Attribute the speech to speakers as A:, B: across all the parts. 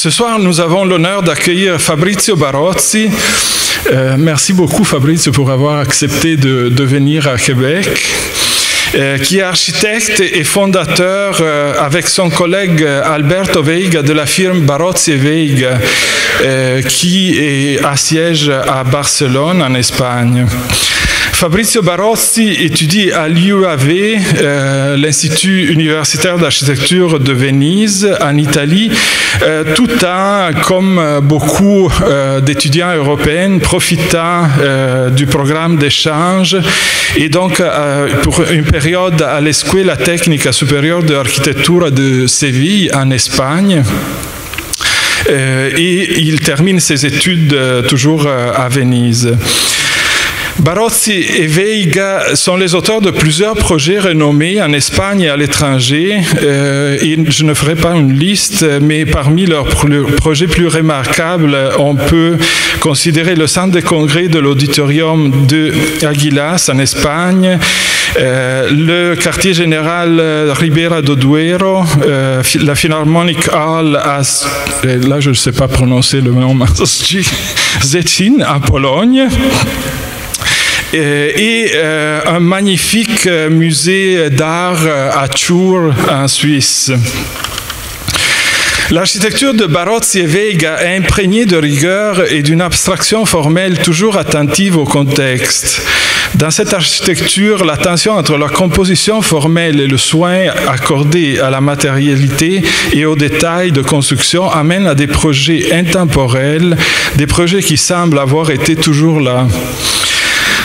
A: ce soir, nous avons l'honneur d'accueillir Fabrizio Barozzi. Euh, merci beaucoup, Fabrizio, pour avoir accepté de, venir à Québec. Euh, qui est architecte et fondateur euh, avec son collègue Alberto Veiga de la firme Barozzi Veiga, qui est siège à Barcelone, en Espagne. Fabrizio Barozzi étudie à l'UAV, euh, l'Institut universitaire d'architecture de Venise, en Italie, euh, tout en, comme beaucoup euh, d'étudiants européens, profitant du programme d'échange et donc pour une période à l'Escuela Tecnica Superiore de Architectura de Séville, en Espagne. Et il termine ses études toujours à Venise. Barozzi et Veiga sont les auteurs de plusieurs projets renommés en Espagne et à l'étranger. Euh, je ne ferai pas une liste, mais parmi leurs pro- projets plus remarquables, on peut considérer le centre de congrès de l'auditorium de Aguilas en Espagne, euh, le quartier général euh, Ribera do Duero, la Philharmonic Hall à, Zecin en Pologne. Euh, et euh, un magnifique euh, musée d'art à Chur en Suisse. L'architecture de Barozzi et Veiga est imprégnée de rigueur et d'une abstraction formelle toujours attentive au contexte. Dans cette architecture, la tension entre la composition formelle et le soin accordé à la matérialité et aux détails de construction amène à des projets intemporels, des projets qui semblent avoir été toujours là.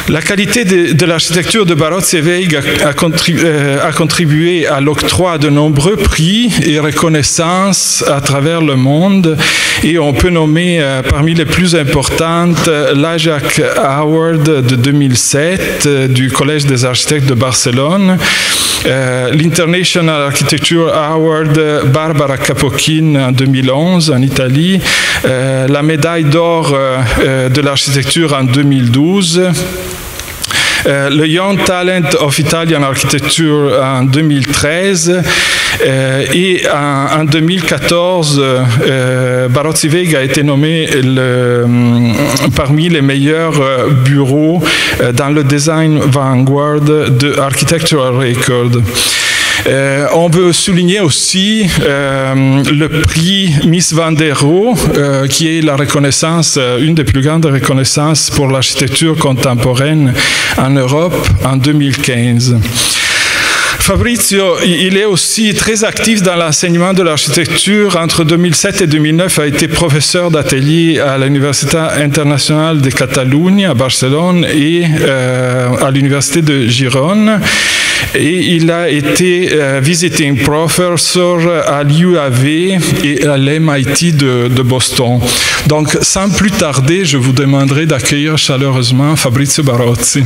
A: La qualité de, l'architecture de a, contribu- euh, a contribué à l'octroi de nombreux prix et reconnaissances à travers le monde et on peut nommer euh, parmi les plus importantes euh, l'Ajax Award de 2007 euh, du Collège des architectes de Barcelone, l'International Architecture Award Barbara Capochin en 2011 en Italie, la médaille d'or de l'architecture en 2012. Euh, le Young Talent of Italian Architecture en 2013 euh, et en, en 2014, euh, Barozzi Veiga a été nommé parmi les meilleurs bureaux dans le design vanguard de Architectural Record. Euh, on veut souligner aussi euh, le prix Miss Van der Rohe, euh, qui est la reconnaissance, euh, une des plus grandes reconnaissances pour l'architecture contemporaine en Europe en 2015. Fabrizio, il est aussi très actif dans l'enseignement de l'architecture. Entre 2007 et 2009, a été professeur d'atelier à l'Université internationale de Catalogne à Barcelone et euh, à l'Université de Gironne. Et il a été euh, visiting professor à l'UAV et à l'MIT de, de Boston. Donc, sans plus tarder, je vous demanderai d'accueillir chaleureusement Fabrizio Barozzi.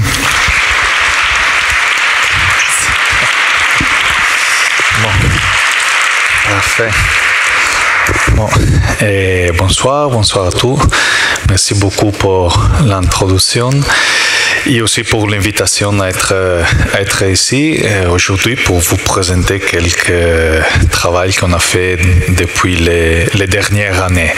B: Et bonsoir, bonsoir à tous. Merci beaucoup pour l'introduction et aussi pour l'invitation à être, ici euh, aujourd'hui pour vous présenter quelques travaux qu'on a fait depuis les dernières années.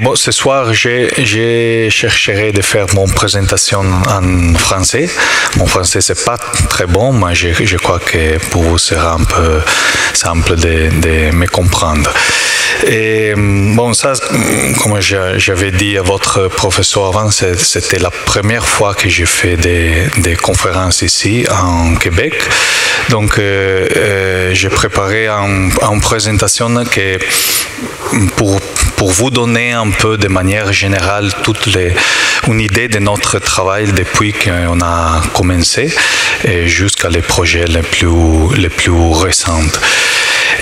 B: Bon, ce soir, je, chercherai de faire mon présentation en français. Mon français, c'est pas très bon, mais je, crois que pour vous, sera un peu simple de, me comprendre. Bon, ça, comme j'avais dit à votre professeur avant, c'était la première fois que j'ai fait des, conférences ici en Québec. Donc, euh, euh, j'ai préparé un- une présentation que pour vous donner un peu de manière générale toute les, une idée de notre travail depuis qu'on a commencé jusqu'à les projets les plus, les plus récents.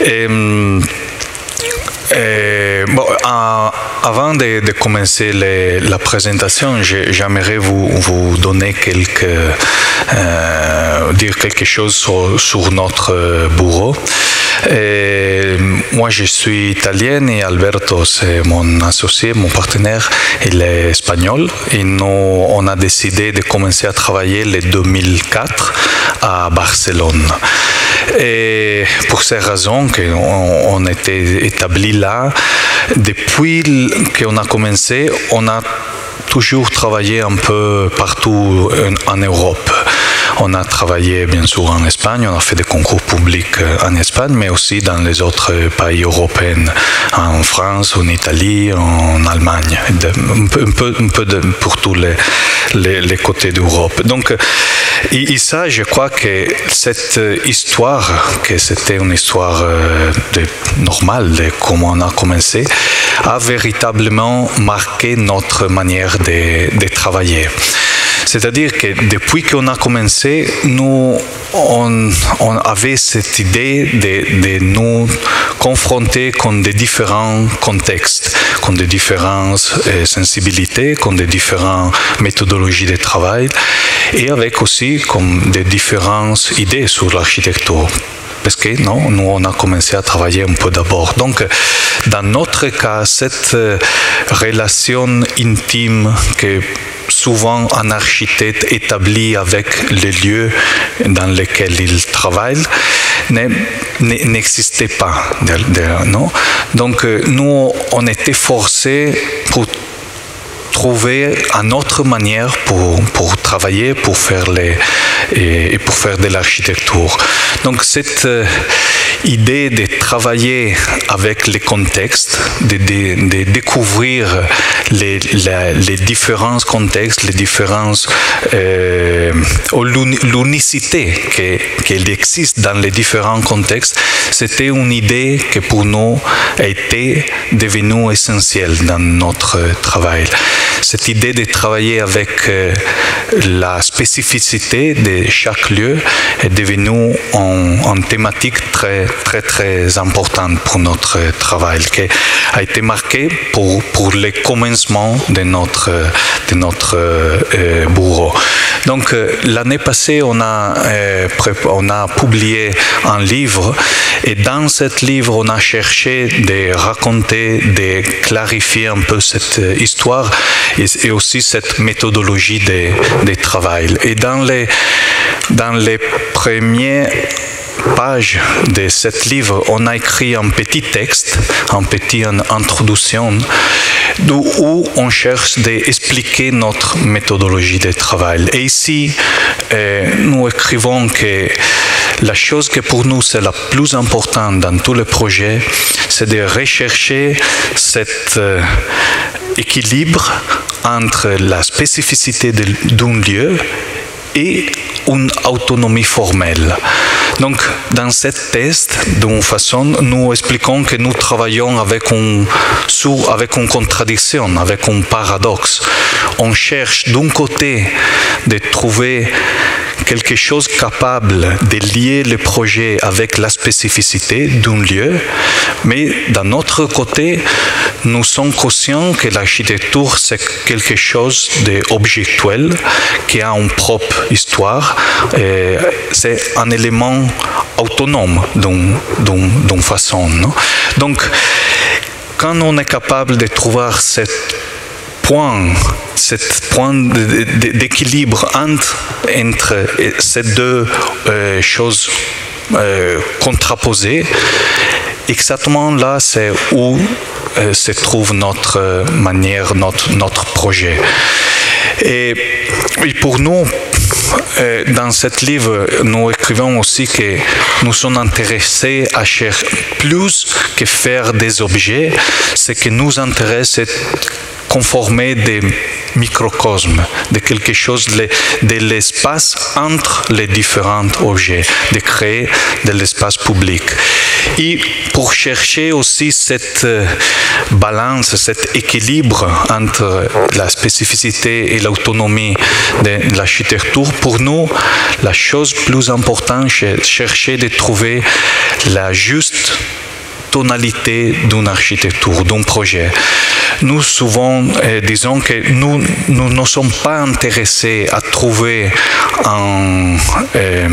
B: Hum, euh, avant de, commencer la présentation, j'aimerais vous, donner quelques, euh, dire quelque chose sur, notre bureau. Et moi, je suis italien et Alberto, c'est mon associé, mon partenaire, il est espagnol. Et nous, on a décidé de commencer à travailler le 2004 à Barcelone. Et pour ces raisons qu'on on était établi là, depuis qu'on a commencé, on a toujours travaillé un peu partout en Europe. On a travaillé bien sûr en Espagne, on a fait des concours publics euh, en Espagne, mais aussi dans les autres pays européens, en France, en Italie, en Allemagne, un peu, pour tous les, côtés d'Europe. Donc, et, ça, je crois que cette histoire, que c'était une histoire euh, de, normale de comment on a commencé, a véritablement marqué notre manière de travailler. C'est-à-dire que depuis qu'on a commencé, nous, on, avait cette idée de, nous confronter avec des différents contextes, avec des différentes euh, sensibilités, avec des différentes méthodologies de travail, et avec aussi comme des différentes idées sur l'architecture parce que non, nous on a commencé à travailler un peu d'abord. Donc, dans notre cas, cette euh, relation intime que souvent un architecte établi avec les lieux dans lesquels il travaille n'existait pas. Non? Donc euh, nous, on était forcés pour trouver une autre manière pour, travailler, pour faire, les, et, pour faire de l'architecture. Donc cette euh, idée de travailler avec les contextes, de, découvrir les, les, différents contextes, les différences, euh, l'unicité qu'il existe dans les différents contextes, c'était une idée qui pour nous été devenue essentielle dans notre travail. Cette idée de travailler avec euh, la spécificité de chaque lieu est devenue une thématique très, très, très importante pour notre travail, qui a été marquée pour, pour les commencements de notre, de notre euh, bureau. Donc, euh, l'année passée, on a, on a publié un livre et dans ce livre, on a cherché de raconter, de clarifier un peu cette histoire et, aussi cette méthodologie de, travail. Et dans les, dans les premiers pages de ce livre, on a écrit un petit texte, un petit introduction, où on cherche d'expliquer notre méthodologie de travail. Et ici, euh, nous écrivons que la chose que pour nous c'est la plus importante dans tous les projets, c'est de rechercher cet euh, équilibre entre la spécificité d'un lieu et une autonomie formelle. Donc, dans cette test, d'une façon, nous expliquons que nous travaillons avec, un, avec une contradiction, avec un paradoxe. On cherche d'un côté de trouver quelque chose capable de lier le projet avec la spécificité d'un lieu, mais d'un autre côté, nous sommes conscients que l'architecture, c'est quelque chose d'objectuel, qui a une propre histoire, c'est un élément autonome d'une façon. Donc, quand on est capable de trouver cette point, cette point d'équilibre entre, entre, ces deux euh, choses euh, contraposées, exactement là, c'est où euh, se trouve notre manière, notre, notre projet. Et, pour nous, dans ce livre, nous écrivons aussi que nous sommes intéressés à chercher plus que faire des objets. Ce qui nous intéresse, c'est conformer des microcosmes, de quelque chose de l'espace entre les différents objets, de créer de l'espace public. Et pour chercher aussi cette euh, balance, cet équilibre entre la spécificité et l'autonomie de l'architecture, pour nous, la chose plus importante, c'est chercher de trouver la juste tonalité d'une architecture, d'un projet. Nous, souvent, euh, disons que nous, nous ne sommes pas intéressés à trouver un, euh,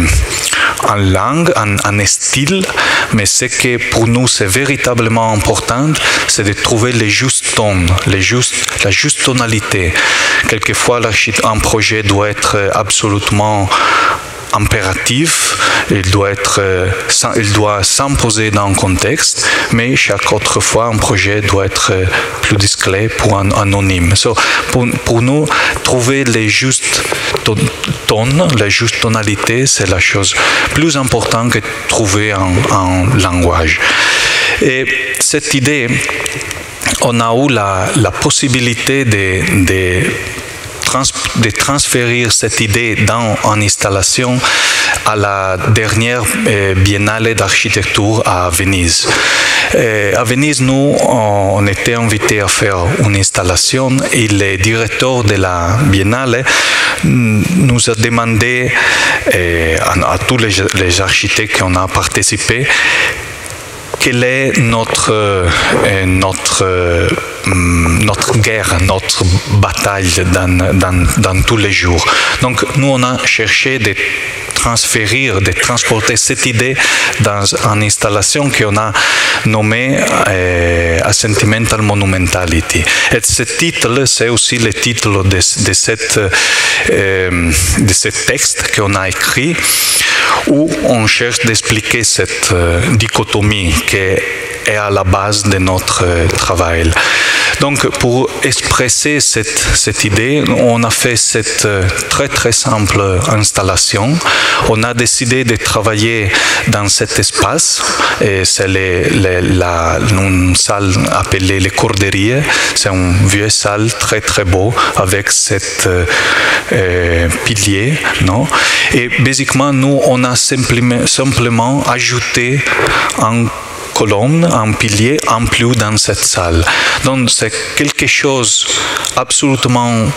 B: langue, un, style, mais ce que pour nous c'est véritablement important, c'est de trouver les justes tons, les justes, la juste tonalité. Quelquefois, un projet doit être absolument impératif, il doit être, euh, il doit s'imposer dans un contexte, mais chaque autre fois, un projet doit être euh, plus discret pour un anonyme. So, pour, nous, trouver les justes tones, les justes tonalités, c'est la chose plus importante que trouver un, langage. Et cette idée, on a eu la, la possibilité de de transférer cette idée dans une installation à la dernière euh, biennale d'architecture à Venise. Euh, à Venise, nous, on était invités à faire une installation et le directeur de la biennale nous a demandé euh, à, tous les, les architectes qui ont participé quelle est notre, euh, notre, euh, notre guerre, notre bataille dans, dans, dans, tous les jours? Donc nous, on a cherché de transférer, de transporter cette idée dans une installation qu'on a nommée euh, A Sentimental Monumentality. Et ce titre, c'est aussi le titre de, de, cette, euh, de ce texte qu'on a écrit où on cherche d'expliquer cette euh, dichotomie qui est à la base de notre euh, travail. Donc, pour expresser cette, cette idée, on a fait cette euh, très très simple installation. On a décidé de travailler dans cet espace, et c'est une salle appelée les Corderies. C'est une vieille salle très très beau avec cette pilier, non? Et basiquement, nous, on a simplement, simplement ajouté un colonne, un pilier en plus dans cette salle. Donc c'est quelque chose absolument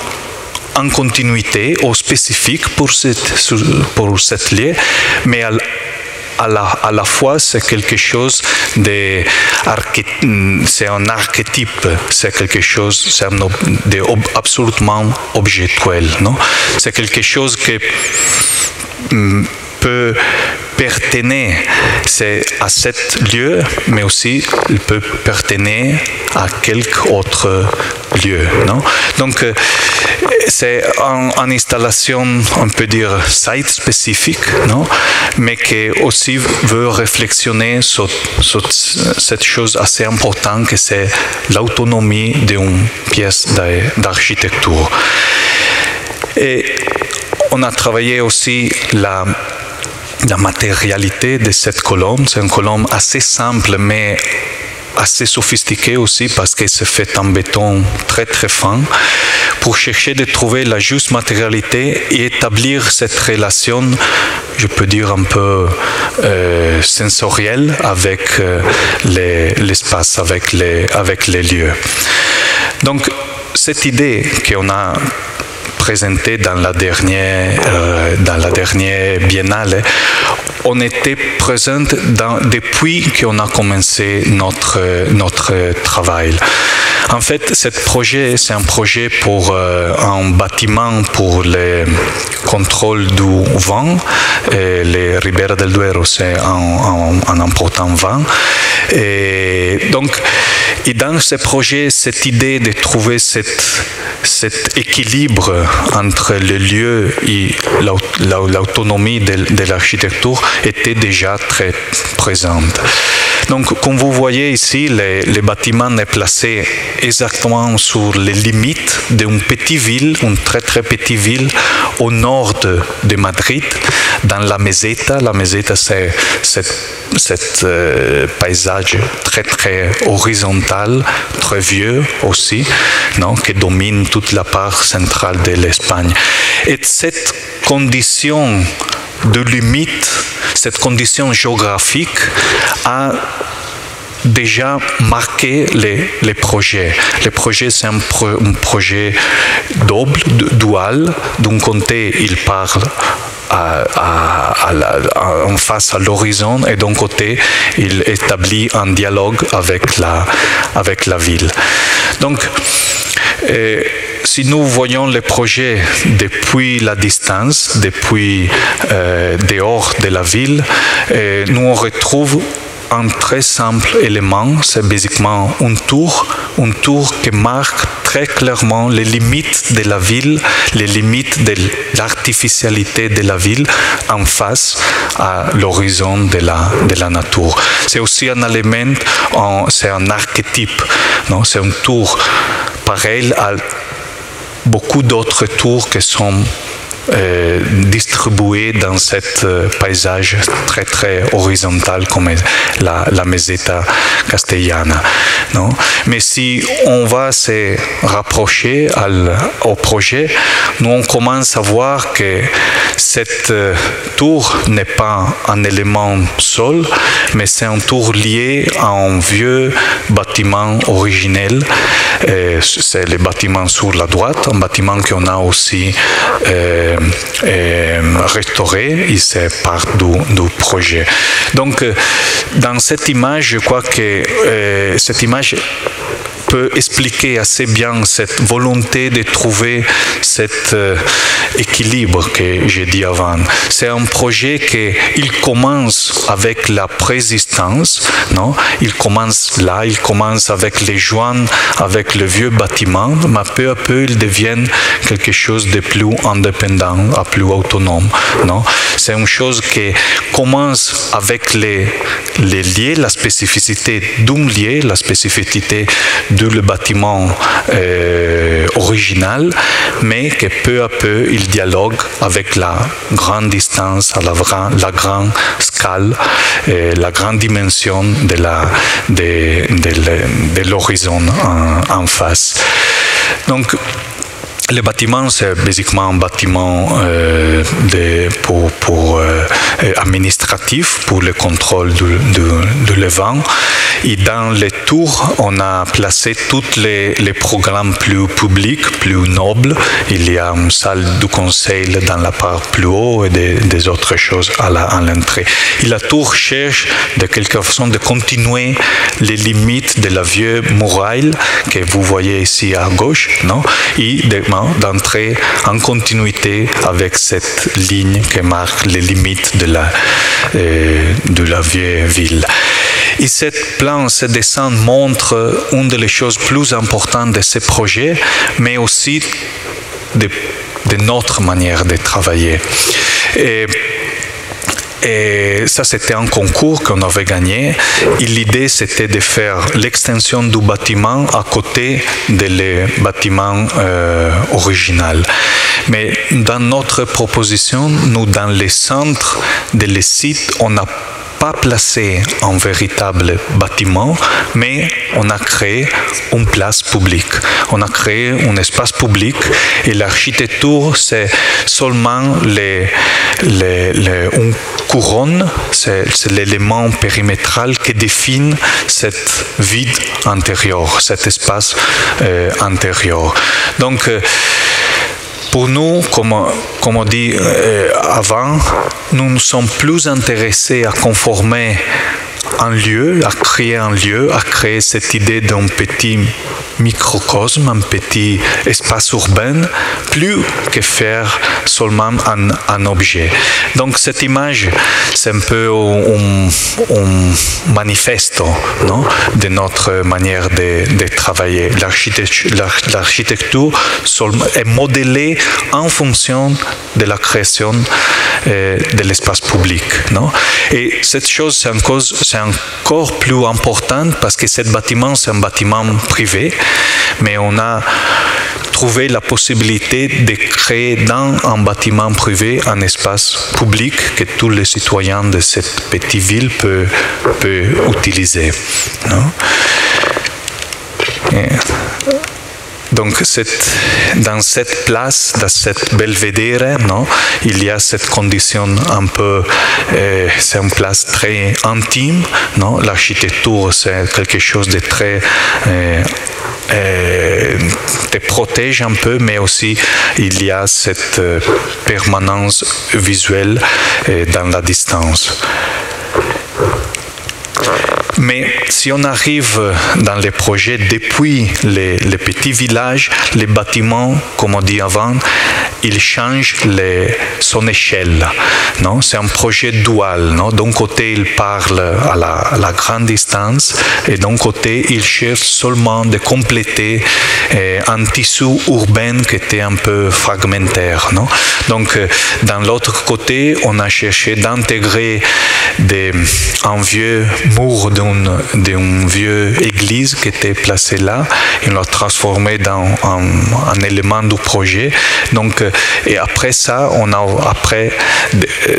B: en continuité ou spécifique pour cette, pour cette lieu, mais à, la, à la, fois c'est quelque chose de c'est un archétype c'est quelque chose c'est objectuel c'est quelque chose que mm, peut pertenir à cet lieu, mais aussi il peut pertenir à quelque autre lieu. Non? Donc, euh, c'est une installation, on peut dire, site spécifique, non? mais qui aussi veut réflexionner sur, sur cette chose assez importante que c'est l'autonomie d'une pièce d'architecture. Et on a travaillé aussi la la matérialité de cette colonne. C'est une colonne assez simple, mais assez sophistiquée aussi parce qu'elle se fait en béton très très fin pour chercher de trouver la juste matérialité et établir cette relation, je peux dire un peu euh, sensorielle avec euh, l'espace, avec, les, avec les lieux. Donc cette idée qu'on a présenté dans la dernière, euh, dans la dernière biennale, on était présent dans, depuis qu'on a commencé notre, notre travail. En fait, ce projet, c'est un projet pour euh, un bâtiment pour le contrôle du vent. Les Ribera del Duero, c'est un, un, important vent. Et donc, et dans ce projet, cette idée de trouver cet équilibre entre le lieu et l'autonomie de, l'architecture était déjà très présente. Donc, comme vous voyez ici, le, bâtiment est placé exactement sur les limites d'une petite ville, une très très petite ville au nord de, Madrid, dans la Meseta. La Meseta, c'est cet euh, paysage très très horizontal, très vieux aussi, non, qui domine toute la part centrale de l'Espagne. Et cette condition de limite, cette condition géographique a déjà marqué les, les projets. Les projets, c'est un, projet double, dual. D'un côté, il parle en face à l'horizon et d'un côté, il établit un dialogue avec la, avec la ville. Donc, euh, si nous voyons les projets depuis la distance, depuis euh, dehors de la ville, nous on retrouve un très simple élément, c'est basiquement une tour, une tour qui marque très clairement les limites de la ville, les limites de l'artificialité de la ville en face à l'horizon de la, nature. C'est aussi un élément, c'est un archétype, c'est un tour pareil à beaucoup d'autres tours qui sont euh, distribués dans ce euh, paysage très très horizontal comme la, meseta castellana. Non? Mais si on va se rapprocher au projet, nous on commence à voir que cette euh, tour n'est pas un élément seul, mais c'est un tour lié à un vieux bâtiment originel. C'est le bâtiment sur la droite, un bâtiment qu'on a aussi euh, euh, restauré et c'est part du, du, projet. Donc, euh, dans cette image, je crois que euh, cette image peut expliquer assez bien cette volonté de trouver cet euh, équilibre que j'ai dit avant. C'est un projet qui commence avec la présistance, non? Il commence là, il commence avec les joints, avec le vieux bâtiment, mais peu à peu il devient quelque chose de plus indépendant, à plus autonome, non? C'est une chose qui commence avec les, les liens, la spécificité d'un lieu, la spécificité le bâtiment euh, original, mais que peu à peu il dialogue avec la grande distance, la, la grande scale, et la grande dimension de la de, de, de l'horizon en face. Donc le bâtiment, c'est basiquement un bâtiment euh, pour, pour euh, administratif, pour le contrôle du, du, du, levant. Et dans les tours, on a placé tous les, programmes plus publics, plus nobles. Il y a une salle du conseil dans la part plus haut et des, autres choses à l'entrée. et la tour cherche de quelque façon de continuer les limites de la vieille muraille que vous voyez ici à gauche, non? D'entrer en continuité avec cette ligne qui marque les limites de la, euh, de la vieille ville. Et cette plan, ce dessin montre une des choses plus importantes de ce projet, mais aussi de, notre manière de travailler. Et et ça, c'était un concours qu'on avait gagné. L'idée, c'était de faire l'extension du bâtiment à côté de le bâtiment euh, original. Mais dans notre proposition, nous, dans les centres de les sites, on a pas placé un véritable bâtiment, mais on a créé une place publique. On a créé un espace public et l'architecture, c'est seulement les, les, une couronne, c'est l'élément périmétral qui définit cette vide intérieur, cet espace euh, intérieur. Donc, euh, pour nous, comme, on dit euh, avant, nous nous sommes plus intéressés à conformer un lieu, à créer un lieu, à créer cette idée d'un petit microcosme, un petit espace urbain, plus que faire seulement un, objet. Donc cette image, c'est un peu un, un manifesto de notre manière de, travailler. L'architecture est modélée en fonction de la création euh, de l'espace public. Et cette chose, c'est encore, encore plus importante parce que ce bâtiment, c'est un bâtiment privé mais on a trouvé la possibilité de créer dans un bâtiment privé un espace public que tous les citoyens de cette petite ville peuvent, utiliser. Donc, dans cette place, dans cette belvédère, non, il y a cette condition un peu, euh, c'est une place très intime, non. L'architecture, c'est quelque chose de très euh, euh, te protège un peu, mais aussi il y a cette permanence visuelle dans la distance. Mais si on arrive dans les projets depuis les, petits villages, les bâtiments, comme on dit avant, il change les, son échelle. Non, c'est un projet dual. Non, d'un côté, il parle à la, grande distance, et d'un côté, il cherche seulement de compléter euh, un tissu urbain qui était un peu fragmentaire. Donc, euh, dans l'autre côté, on a cherché d'intégrer un vieux mur d'une vieille église qui était placée là, et on l'a transformé dans un, élément du projet. Donc, euh, et après ça, on a, après,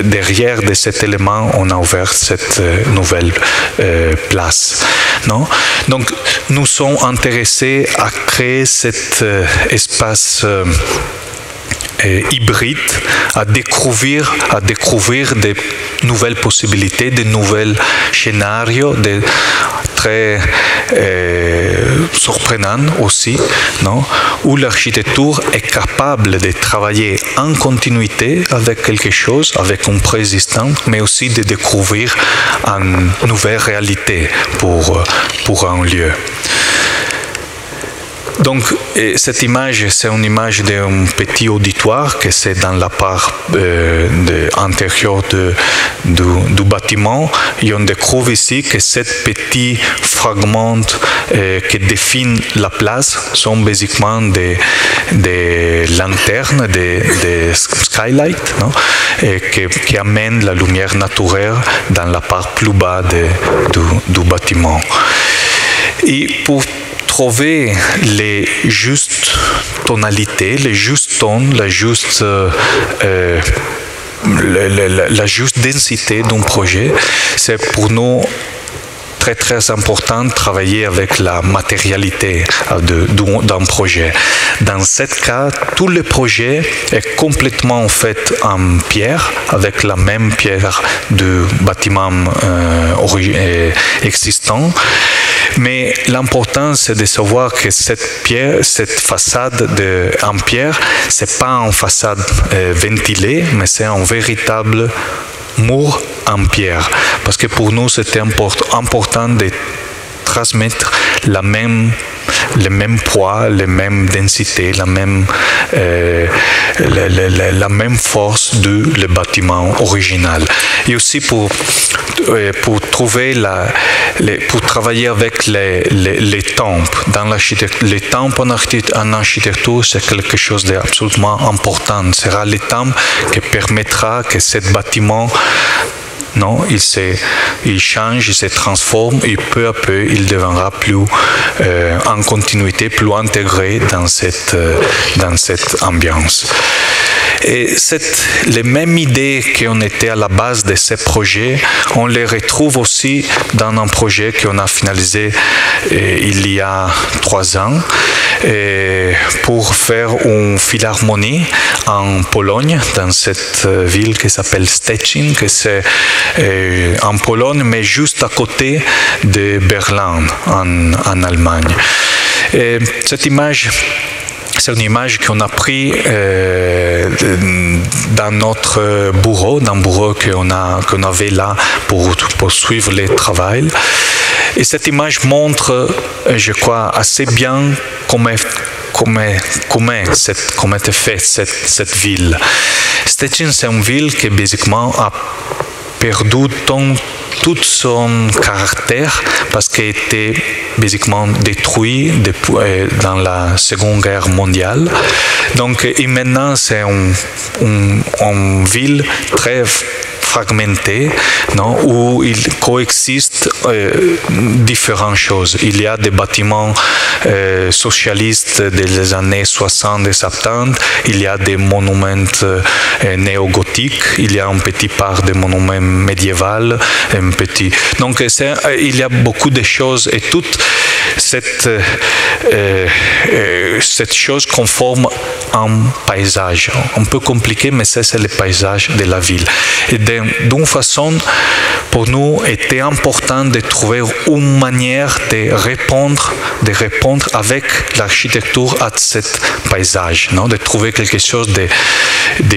B: derrière de cet élément, on a ouvert cette euh, nouvelle euh, place. Non? Donc, nous sommes intéressés à créer cet espace hybride, à découvrir, à découvrir des nouvelles possibilités, de nouveaux scénarios, de très euh, surprenant aussi, non? où l'architecture est capable de travailler en continuité avec quelque chose, avec un préexistant, mais aussi de découvrir une nouvelle réalité pour, pour un lieu. Donc, cette image, c'est une image d'un petit auditoire que c'est dans la part euh, antérieure de, du, du, bâtiment. Et on découvre ici que ces petits fragments euh, qui définissent la place sont basiquement des, des lanternes, des, skylights, non? Qui, amènent la lumière naturelle dans la part plus bas de, du, du bâtiment. Et pour trouver les justes tonalités, les justes tons, la juste, euh, euh, la, juste densité d'un projet, c'est pour nous très très important de travailler avec la matérialité d'un projet. Dans ce cas, tout le projet est complètement fait en pierre, avec la même pierre du bâtiment euh, existant. Mais l'important, c'est de savoir que cette pierre, cette façade de, en pierre, c'est pas une façade euh, ventilée, mais c'est un véritable mur en pierre. Parce que pour nous, c'était important de transmettre la même le même poids, les mêmes densités, la même, euh, la, la, la, même force du le bâtiment original. Et aussi pour, euh, pour trouver la, pour travailler avec les, les, les tempes. Dans les tempes en, architecture, c'est quelque chose d'absolument important. Ce sera les tempes qui permettra que ce bâtiment non, il, change, il se transforme et peu à peu, il deviendra plus euh, en continuité, plus intégré dans cette, euh, dans cette ambiance. Et les mêmes idées qui ont été à la base de ces projets, on les retrouve aussi dans un projet qu'on a finalisé euh, il y a trois ans et pour faire une philharmonie en Pologne, dans cette ville qui s'appelle Stettin, que c'est euh, en Pologne, mais juste à côté de Berlin, en, en Allemagne. Et cette image c'est une image qu'on a pris euh, dans notre bureau, dans le bureau qu'on avait là pour, pour suivre le travail. Et cette image montre, je crois, assez bien comment comment, comment, cette, comment est faite cette, cette ville. Stettin, c'est une ville qui, basiquement, a perdu ton, tout son caractère parce qu'elle était basiquement détruit depuis, dans la Seconde Guerre mondiale. Donc, et maintenant, c'est une ville très fragmenté, non, où il coexiste euh, différentes choses. Il y a des bâtiments euh, socialistes des années 60 et 70, il y a des monuments euh, néo-gothiques, il y a un petit part de monuments médiévaux, un petit. Donc il y a beaucoup de choses et toute cette, cette chose conforme un paysage. Un peu compliqué, mais ça c'est le paysage de la ville. Et d'une façon, pour nous, était important de trouver une manière de répondre, de répondre avec l'architecture à ce paysage, non? de trouver quelque chose de,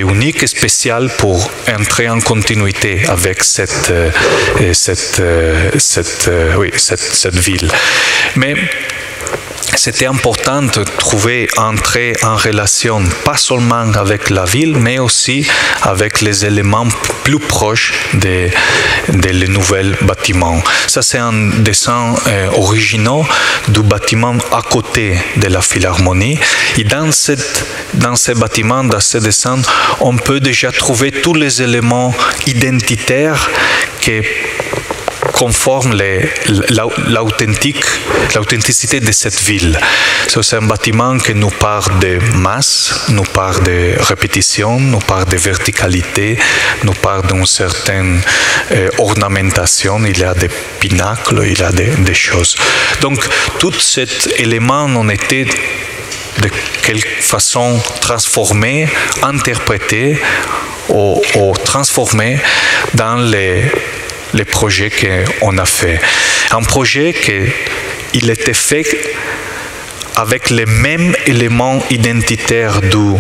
B: unique et spécial pour entrer en continuité avec cette, euh, euh, euh, cette, cette ville. Mais c'était important de trouver entrer en relation pas seulement avec la ville, mais aussi avec les éléments plus proches des, des nouveaux bâtiments. Ça, c'est un dessin euh, original du bâtiment à côté de la Philharmonie. Et dans, cette, dans ces bâtiments, dans ce dessin, on peut déjà trouver tous les éléments identitaires que conforme l'authenticité de cette ville. C'est un bâtiment qui nous parle de masse, nous parle de répétition, nous parle de verticalité, nous parle d'une certaine euh, ornementation. Il y a des pinacles, il y a des, choses. Donc, tout cet élément ont été de quelque façon transformé, interprété ou, ou transformé dans les les projets qu'on a fait. Un projet qui était fait avec les mêmes éléments identitaires du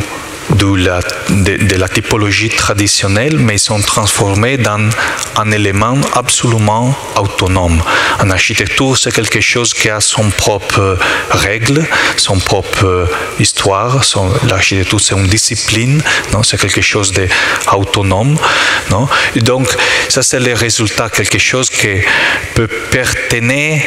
B: de la, typologie traditionnelle, mais ils sont transformés dans un élément absolument autonome. En architecture, c'est quelque chose qui a son propre règle, son propre histoire. L'architecture, c'est une discipline, c'est quelque chose d'autonome. Et donc, ça, c'est le résultat, quelque chose qui peut pertenir,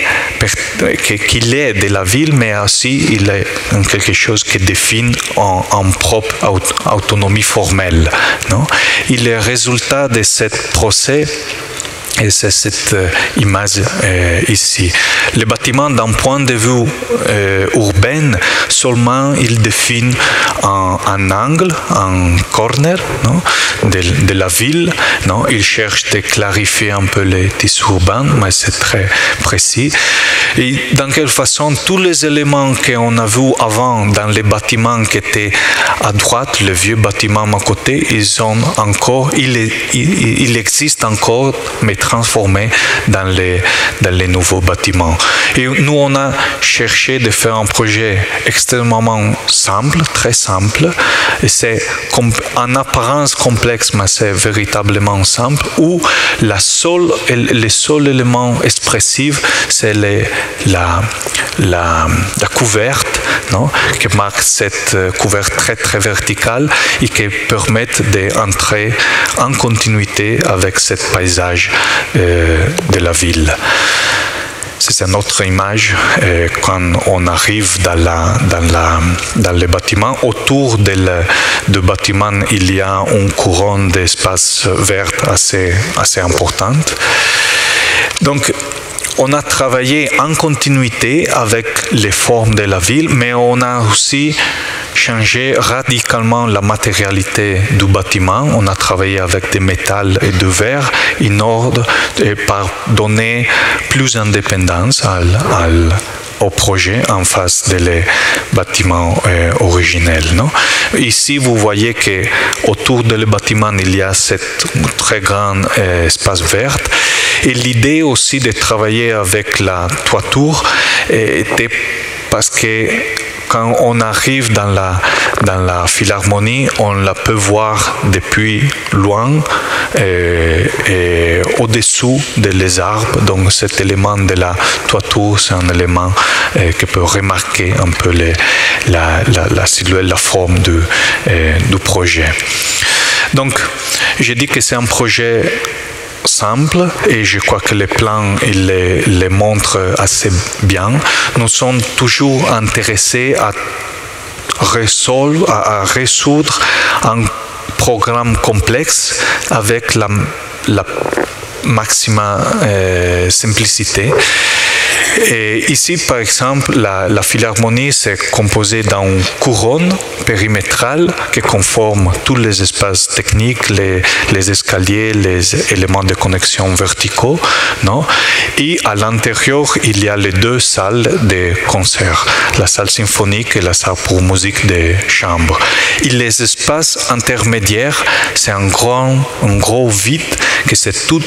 B: qu'il est de la ville, mais aussi il est quelque chose qui définit en, en propre autonomie formelle. Non? Et le résultat de ce procès et c'est cette euh, image euh, ici. Le bâtiment, d'un point de vue euh, urbain, seulement il définit un, angle, un corner de, la ville. Non. Il cherche de clarifier un peu les tissus urbains, mais c'est très précis. Et dans quelle façon, tous les éléments qu'on a vus avant dans les bâtiments qui étaient à droite, le vieux bâtiment à côté, ils sont encore, il, encore, mais transformés dans les, dans les nouveaux bâtiments. Et nous, on a cherché de faire un projet extrêmement simple, très simple. C'est en apparence complexe, mais c'est véritablement simple, où la seule, le seul élément expressif, c'est la, la, la couverte, non, qui marque cette couverte très, très verticale et qui permet d'entrer en continuité avec ce paysage euh, de la ville. C'est une autre image euh, quand on arrive dans, la, dans, la, dans le bâtiment. Autour du de bâtiment, il y a une couronne d'espace vert assez, assez importante. Donc, on a travaillé en continuité avec les formes de la ville, mais on a aussi changé radicalement la matérialité du bâtiment. On a travaillé avec des métals et du verre en ordre de par donner plus d'indépendance au projet en face des bâtiments euh, originels. Ici, vous voyez que autour du bâtiment, il y a ce très grand euh, espace vert. Et l'idée aussi de travailler avec la toiture était parce que quand on arrive dans la, dans la philharmonie, on la peut voir depuis loin et, et au-dessous des arbres. Donc cet élément de la toiture, c'est un élément euh, qui peut remarquer un peu la, silhouette, la forme du, euh, du projet. Donc, j'ai dit que c'est un projet simple et je crois que les plans il les, montrent assez bien. Nous sommes toujours intéressés à résoudre, à, à résoudre un programme complexe avec la, la maxima euh, simplicité. Ici, par exemple, la, philharmonie c'est composée d'une couronne périmétrale qui conforme tous les espaces techniques, les, escaliers, les éléments de connexion verticaux. Non? Et à l'intérieur, il y a les deux salles de concert, la salle symphonique et la salle pour musique de chambre. Et les espaces intermédiaires, c'est un grand, un gros vide que c'est tout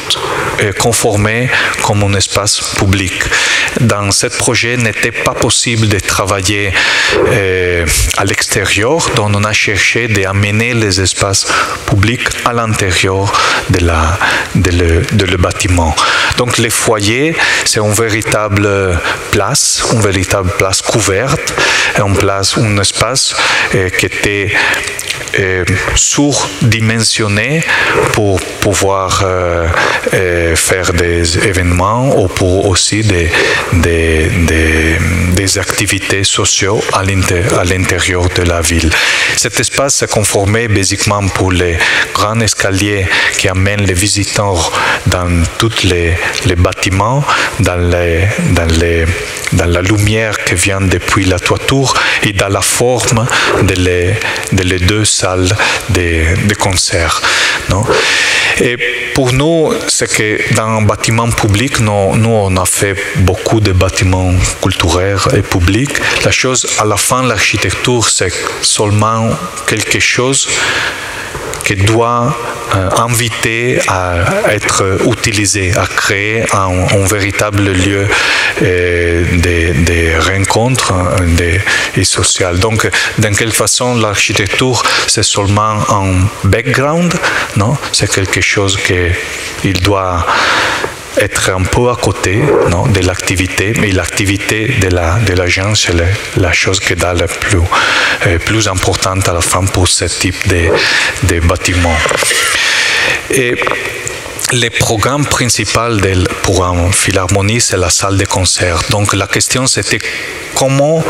B: euh, conformé comme un espace public. Dans ce projet, n'était pas possible de travailler euh, à l'extérieur, donc on a cherché d'amener les espaces publics à l'intérieur de, de le bâtiment. Donc les foyers, c'est une véritable place, une véritable place couverte, une place, un espace euh, qui était euh, surdimensionné pour pouvoir euh, euh, faire des événements ou pour aussi des, des, activités sociales à l'intérieur de la ville. Cet espace s'est conformé basiquement pour les grands escaliers qui amènent les visiteurs dans tous les, les bâtiments, dans, les, dans, les, dans la lumière qui vient depuis la toiture et dans la forme de les, de deux salles de, de concert. Non? Et pour nous, c'est que dans un bâtiment public, nous, nous, on a fait beaucoup de bâtiments culturels et publics. La chose, à la fin, l'architecture, c'est seulement quelque chose qui doit euh, inviter à être utilisé, à créer un, véritable lieu euh, de, de rencontres de, et social. Donc, d'une quelle façon l'architecture, c'est seulement un background, non? C'est quelque chose qu'il doit être un peu à côté non, de l'activité, mais l'activité de la, de l'agence est la, chose qui est la plus, euh, plus importante à la fin pour ce type de, de bâtiment. Et le programme principal del, pour un philharmonie, c'est la salle de concert. Donc la question c'était comment,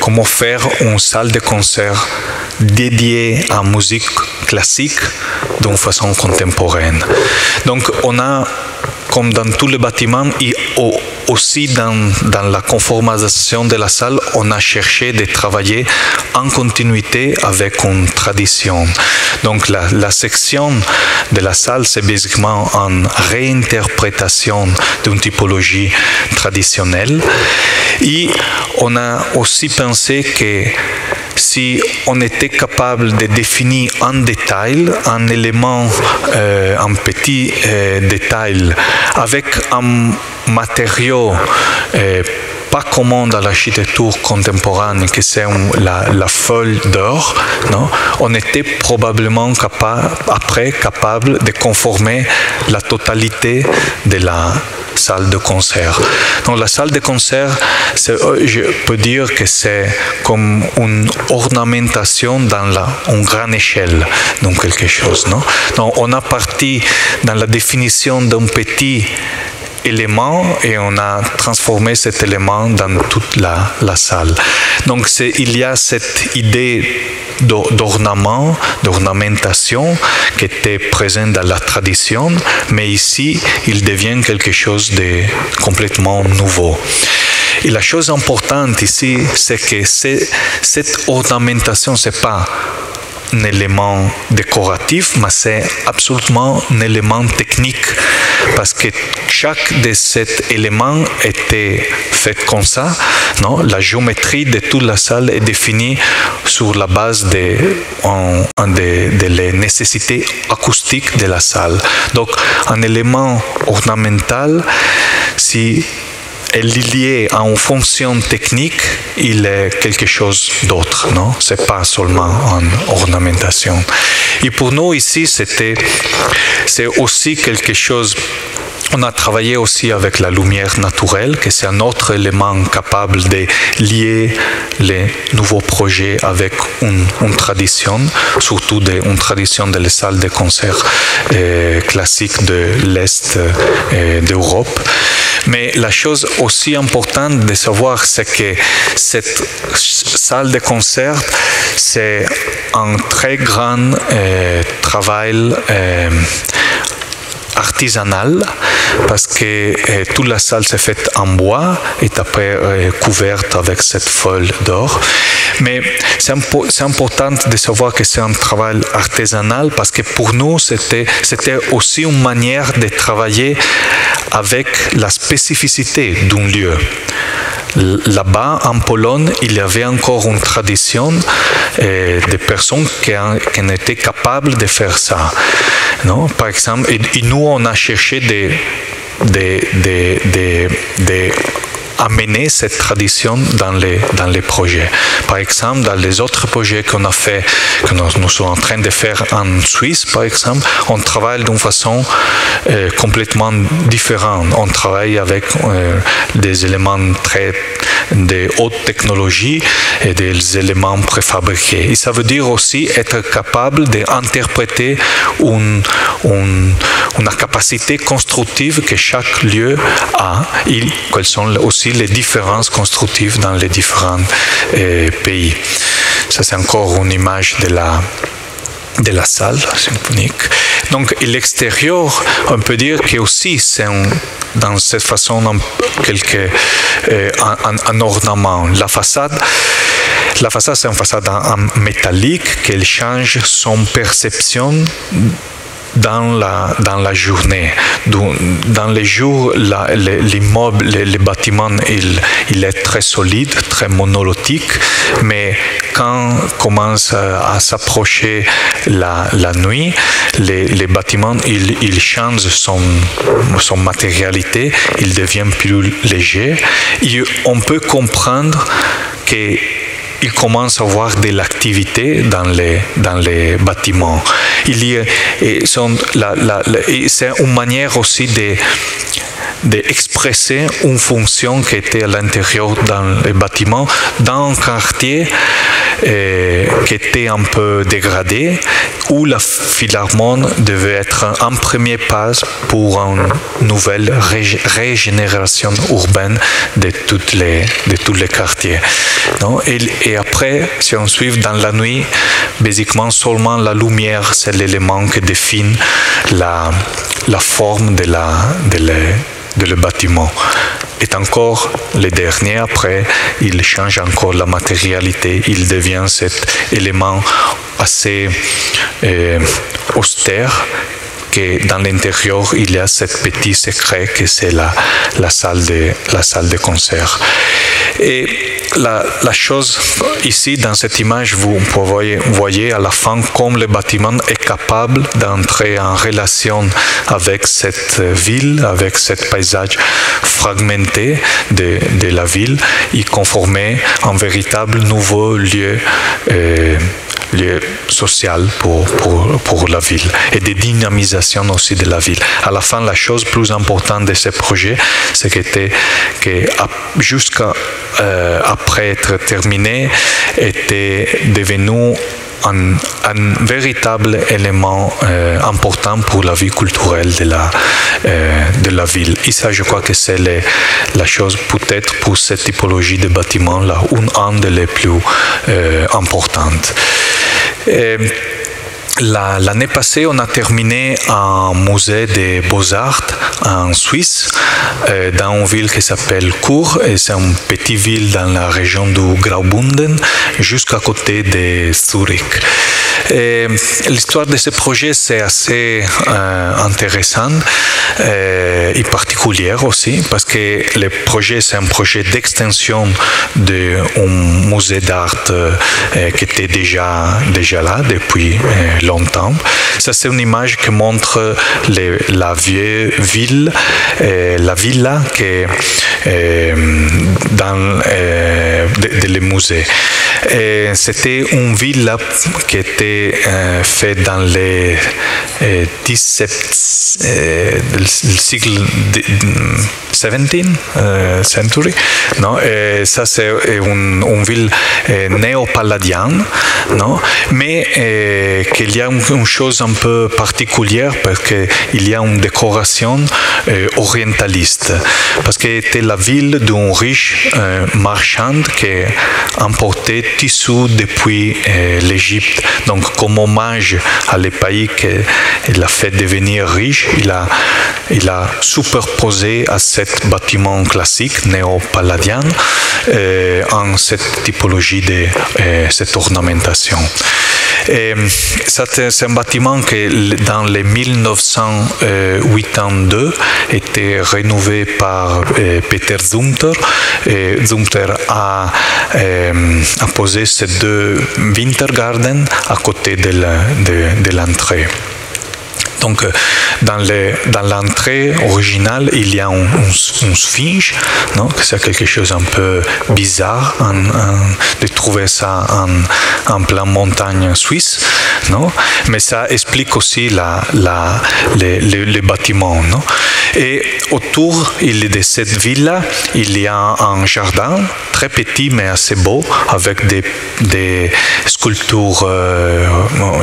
B: comment faire une salle de concert dédiée à musique classique d'une façon contemporaine. Donc on a, comme dans tous les bâtiments, aussi dans, la conformisation de la salle, on a cherché de travailler en continuité avec une tradition. Donc la, la section de la salle, c'est basiquement une réinterprétation d'une typologie traditionnelle. Et on a aussi pensé que si on était capable de définir en détail un élément, euh, un petit euh, détail, avec un matériau euh, pas commun dans l'architecture contemporaine, que c'est la, la, feuille d'or, on était probablement capable, après capable de conformer la totalité de la salle de concert. Donc la salle de concert, je peux dire que c'est comme une ornementation dans la, une grande échelle, donc quelque chose. Non? Donc on a parti dans la définition d'un petit élément et on a transformé cet élément dans toute la, la salle. Donc il y a cette idée d'ornement, d'ornementation qui était présent dans la tradition, mais ici, il devient quelque chose de complètement nouveau. Et la chose importante ici, c'est que cette ornementation, c'est pas un élément décoratif, mais c'est absolument un élément technique parce que chaque de ces éléments était fait comme ça. Non? La géométrie de toute la salle est définie sur la base des de, nécessités acoustiques de la salle. Donc, un élément ornemental, si est liée à une fonction technique, il est quelque chose d'autre, non? C'est pas seulement une ornementation. Et pour nous ici, c'était, c'est aussi quelque chose on a travaillé aussi avec la lumière naturelle, que c'est un autre élément capable de lier les nouveaux projets avec une, tradition, surtout une tradition de les salles de concert euh, classiques de l'Est euh, d'Europe. Mais la chose aussi importante de savoir, c'est que cette salle de concert, c'est un très grand euh, travail euh, artisanal parce que euh, toute la salle s'est faite en bois et après euh, couverte avec cette feuille d'or. Mais c'est impo important de savoir que c'est un travail artisanal parce que pour nous, c'était aussi une manière de travailler avec la spécificité d'un lieu. là-bas, en Pologne, il y avait encore une tradition euh, des personnes qui, qui capables de faire ça. Non? Par exemple, et, et nous, on a cherché des, des, des, des, des amener cette tradition dans les, dans les projets. Par exemple, dans les autres projets qu'on a fait, que nous, nous, sommes en train de faire en Suisse, par exemple, on travaille d'une façon euh, complètement différente. On travaille avec euh, des éléments très de haute technologie et des éléments préfabriqués. Et ça veut dire aussi être capable d'interpréter une, une, une capacité constructive que chaque lieu a et quelles sont aussi les différences constructives dans les différents euh, pays. Ça, c'est encore une image de la, de la salle symphonique. Donc, l'extérieur, on peut dire que aussi c'est dans cette façon quelque, euh, un, un, ornement. La façade, la façade c'est une façade en métallique qu'elle change son perception dans la, dans la journée. Dans les jours, l'immeuble, les, les, bâtiments, il, est très solide, très monolithique, mais quand commence à, s'approcher la, nuit, les, les bâtiments, il, il change son, matérialité, il devient plus léger. Et on peut comprendre que il commence à avoir de l'activité dans les, dans les bâtiments. Il y a, c'est une manière aussi de d'expresser une fonction qui était à l'intérieur dans les bâtiments, dans un quartier euh, qui était un peu dégradé, où la Philharmonie devait être un, premier pas pour une nouvelle ré, régénération urbaine de, toutes les, de tous les quartiers. Et, après, si on suit dans la nuit, basiquement seulement la lumière, c'est l'élément qui définit la, la forme de la, de la de le bâtiment. Et encore le dernier, après, il change encore la matérialité, il devient cet élément assez euh, austère que dans l'intérieur, il y a ce petit secret que c'est la, la, salle de, la salle de concert. Et la, la, chose ici, dans cette image, vous voyez, voyez à la fin comme le bâtiment est capable d'entrer en relation avec cette ville, avec ce paysage fragmenté de, de la ville et conformer un véritable nouveau lieu. Euh, lieu social pour, pour, pour, la ville et de dynamisation aussi de la ville. À la fin, la chose plus importante de ce projet, c'est que, jusqu'à euh, après être terminé, était devenu un, un, véritable élément euh, important pour la vie culturelle de la, euh, de la ville. Et ça, je crois que c'est la chose peut-être pour cette typologie de bâtiments, là, une, une des plus euh, importantes. Et, L'année passée, on a terminé un musée des beaux-arts en Suisse, euh, dans une ville qui s'appelle Chur, et c'est une petite ville dans la région du Graubünden, jusqu'à côté de Zurich. L'histoire de ce projet, c'est assez euh, intéressant euh, et particulière aussi, parce que le projet, c'est un projet d'extension d'un musée d'art euh, qui était déjà, déjà là depuis longtemps. Ça, c'est une image qui montre les, la vieille ville, euh, la villa qui est euh, dans euh, de, de le musée. C'était une villa qui était euh, faite dans les 17 le siècle 17 century. Non? Ça, c'est une, une ville néo-palladienne, non? mais qu'il y a une chose un peu particulière parce qu'il y a une décoration euh, orientaliste. Parce que c'était la ville d'un riche euh, marchand qui importait tissus depuis euh, l'Égypte. Donc, comme hommage à les pays qui il l'a fait devenir riche, il a, il a superposé à cet bâtiment classique néo-palladien en cette typologie de cette ornementation. C'est un bâtiment qui, dans les 1982, était rénové par euh, Peter Zumter. Et Zumter a, euh, a posé ces deux Wintergarten à côté de l'entrée. Donc, dans l'entrée originale, il y a une, sphinge, non? C'est quelque chose un peu bizarre de trouver ça en, plein montagne suisse, non? Mais ça explique aussi la, la, les, bâtiments. Non? Et autour de cette villa, il y a un jardin très petit mais assez beau, avec des, des sculptures, euh,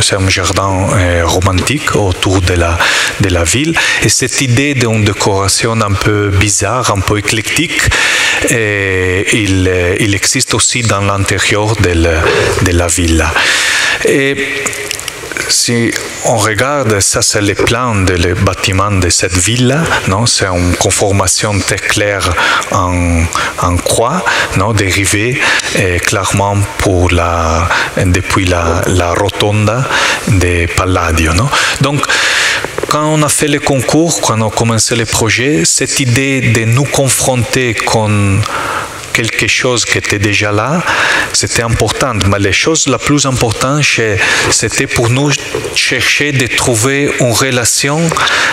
B: c'est un jardin euh, romantique autour de de la, ville. Et cette idée d'une décoration un peu bizarre, un peu éclectique, et il, existe aussi dans l'intérieur de, la ville. Si on regarde, ça c'est le plan des bâtiments de cette ville, non? C'est une conformation très claire en, croix, non? Dérivée clairement depuis la, la rotonda de Palladio. Non? Donc, quand on a fait le concours, quand on a commencé le projet, cette idée de nous confronter con quelque chose qui était déjà là, c'était important. Mais la chose la plus importante, c'était pour nous chercher de trouver une relation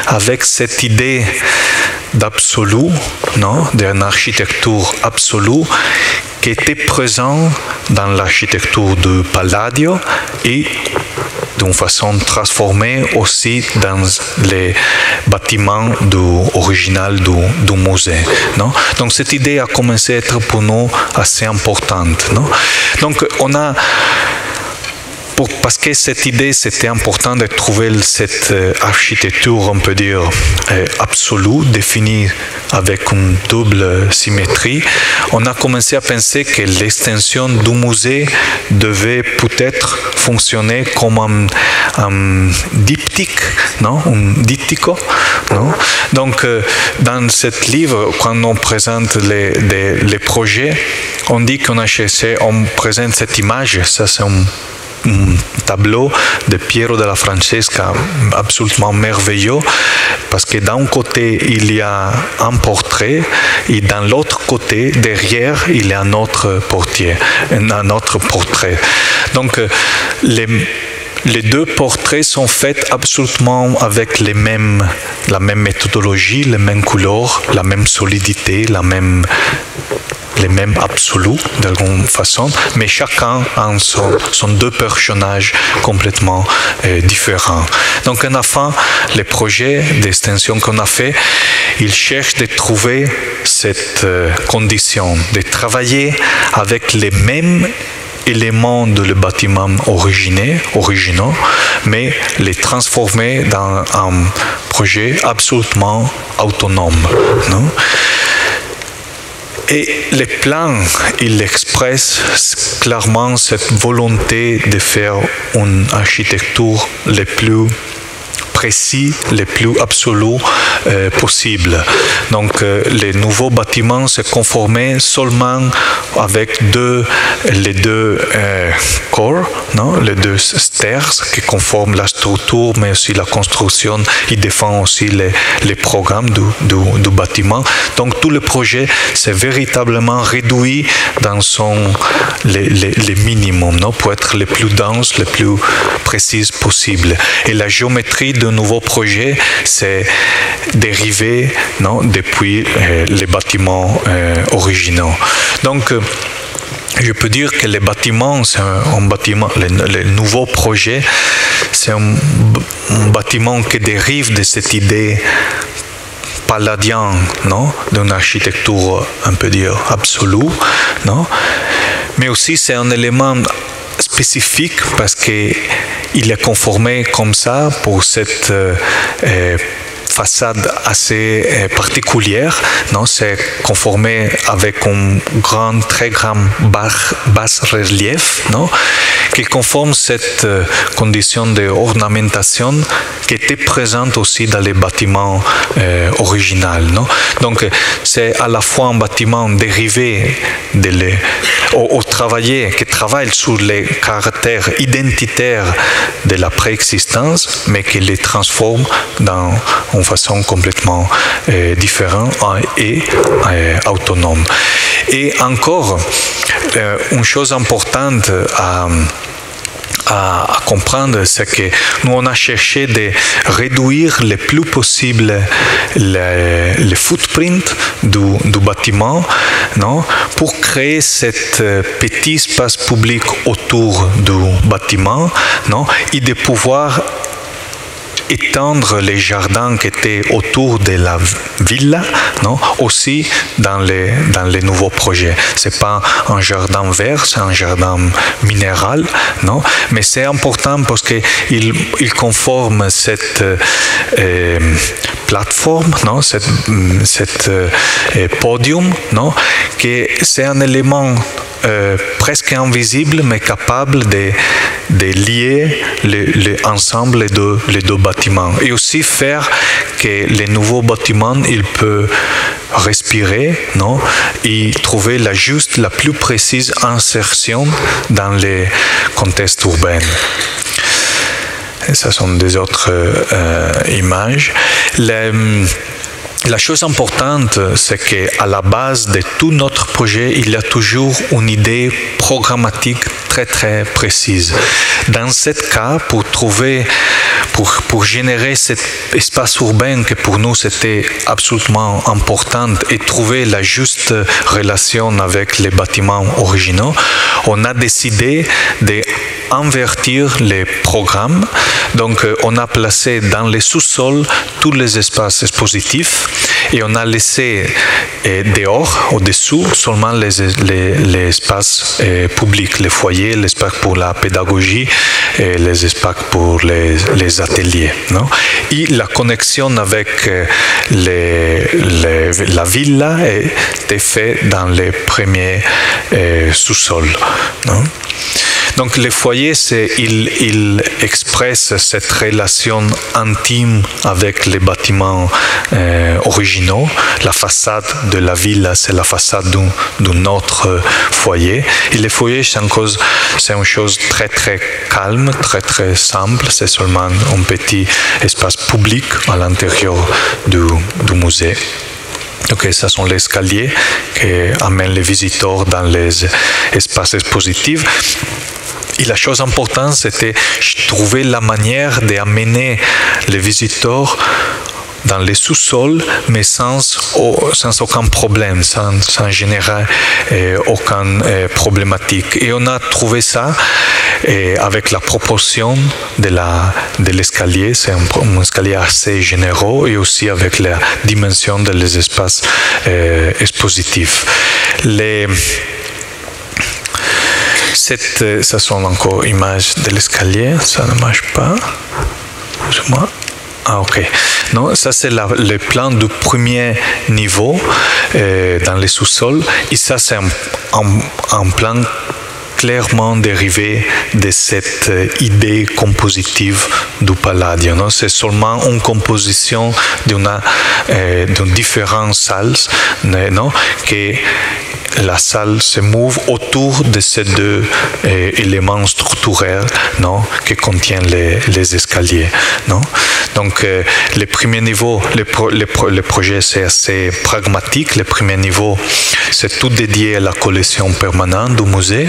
B: avec cette idée d'absolu, non, d'une architecture absolue qui était présente dans l'architecture de Palladio et d'une façon transformée aussi dans les bâtiments du, original du, du musée. Donc cette idée a commencé à être pour nous assez importante. Donc on a parce que cette idée, c'était important de trouver cette euh, architecture, on peut dire, euh, absolue, définie avec une double symétrie. On a commencé à penser que l'extension du musée devait peut-être fonctionner comme un, diptyque, non, un diptyque, non? Donc, euh, dans ce livre, quand on présente les, projets, on dit qu'on a on présente cette image, ça c'est un un tableau de Piero de la Francesca absolument merveilleux parce que d'un côté il y a un portrait et dans l'autre côté derrière il y a un autre portier, un autre portrait. Donc les les deux portraits sont faits absolument avec les mêmes, la même méthodologie, les mêmes couleurs, la même solidité, la même les mêmes absolus d'algune façon, mais chacun a son, deux personnages complètement euh, différents. Donc à la fin, les projets d'extension qu'on a fait, ils cherchent de trouver cette euh, condition, de travailler avec les mêmes éléments de le bâtiment originaux, originaux, mais les transformer dans un projet absolument autonome. Non? Et les plans, il expresse clairement cette volonté de faire une architecture le plus précis, le plus absolu euh, possible. Donc euh, les nouveaux bâtiments se conformaient seulement avec les deux euh, corps, non? les deux stairs qui conforment la structure, mais aussi la construction. Ils défendent aussi les, programmes du, bâtiment. Donc tout le projet s'est véritablement réduit dans son les, les minimums, non? pour être le plus dense, le plus précis possible. Et la géométrie de nouveau projet, c'est dérivé non, depuis euh, les bâtiments euh, originaux. Donc, euh, je peux dire que les bâtiments, c'est un, bâtiment, le, nouveau projet, c'est un, bâtiment qui dérive de cette idée palladienne, non, d'une architecture, on peut dire, absolue, non, mais aussi c'est un élément spécifique parce qu'il est conformé comme ça pour cette euh, euh, façade assez particulière, non? C'est conformé avec un grand, très grand bas relief, non? Qui conforme cette condition d'ornementation qui était présente aussi dans les bâtiments originaux, non? Donc, c'est à la fois un bâtiment dérivé de les, au, travailler, qui travaille sur les caractères identitaires de la préexistence, mais qui les transforme dans une façon complètement euh, différente et euh, autonome. Et encore, euh, une chose importante à comprendre, c'est que nous, on a cherché de réduire le plus possible le, footprint du, du, bâtiment non, pour créer cet euh, petit espace public autour du bâtiment non, et de pouvoir étendre les jardins qui étaient autour de la villa, non, aussi dans les, dans les nouveaux projets. C'est pas un jardin vert, c'est un jardin minéral, non, mais c'est important parce qu'il il conforme cette euh, plateforme, non, cette, cette euh, podium, non, que c'est un élément euh, presque invisible, mais capable de, lier l'ensemble deux, les deux bâtiments. Et aussi faire que les nouveaux bâtiments, ils peuvent respirer non? et trouver la juste, la plus précise insertion dans les contextes urbains. Et ça sont des autres euh, images. Les, la chose importante, c'est qu'à la base de tout notre projet, il y a toujours une idée programmatique très très précise. Dans ce cas, pour trouver, pour, pour générer cet espace urbain que pour nous c'était absolument important et trouver la juste relation avec les bâtiments originaux, on a décidé de invertir les programmes. Donc, euh, on a placé dans les sous-sols tous les espaces expositifs et on a laissé euh, dehors, au-dessous, seulement les, les, espaces euh, publics, les foyers, l'espace pour la pédagogie et les espaces pour les, les ateliers. Et la connexion avec les, la villa était faite dans les premiers sous-sols. Donc le foyer, c'est, il, il, expresse cette relation intime avec les bâtiments euh, originaux. La façade de la ville, c'est la façade d'un autre foyer. Et le foyer, c'est une, chose, très très calme, très très simple. C'est seulement un petit espace public à l'intérieur du, du musée. Donc, ce sont les escaliers qui amènent les visiteurs dans les espaces expositifs. Et la chose importante, c'était trouver la manière d'amener les visiteurs dans les sous-sols, mais sans, aucun problème, sans, sans générer euh, aucune euh, problématique. Et on a trouvé ça euh, avec la proportion de, l'escalier, c'est un, escalier assez généreux, et aussi avec la dimension des espaces expositifs. Les, euh, ça sont encore images de l'escalier, ça ne marche pas. Moi. Ah ok. Non, ça c'est le plan du premier niveau euh, dans les sous-sols et ça c'est un, plan clairement dérivé de cette idée compositive du Palladio. C'est seulement une composition d'une euh, différentes salles non? qui la salle se move autour de ces deux euh, éléments structurels non, que contiennent les, les escaliers. Non? Donc, euh, le premier niveau, le, le, projet, c'est assez pragmatique. Le premier niveau, c'est tout dédié à la collection permanente du musée.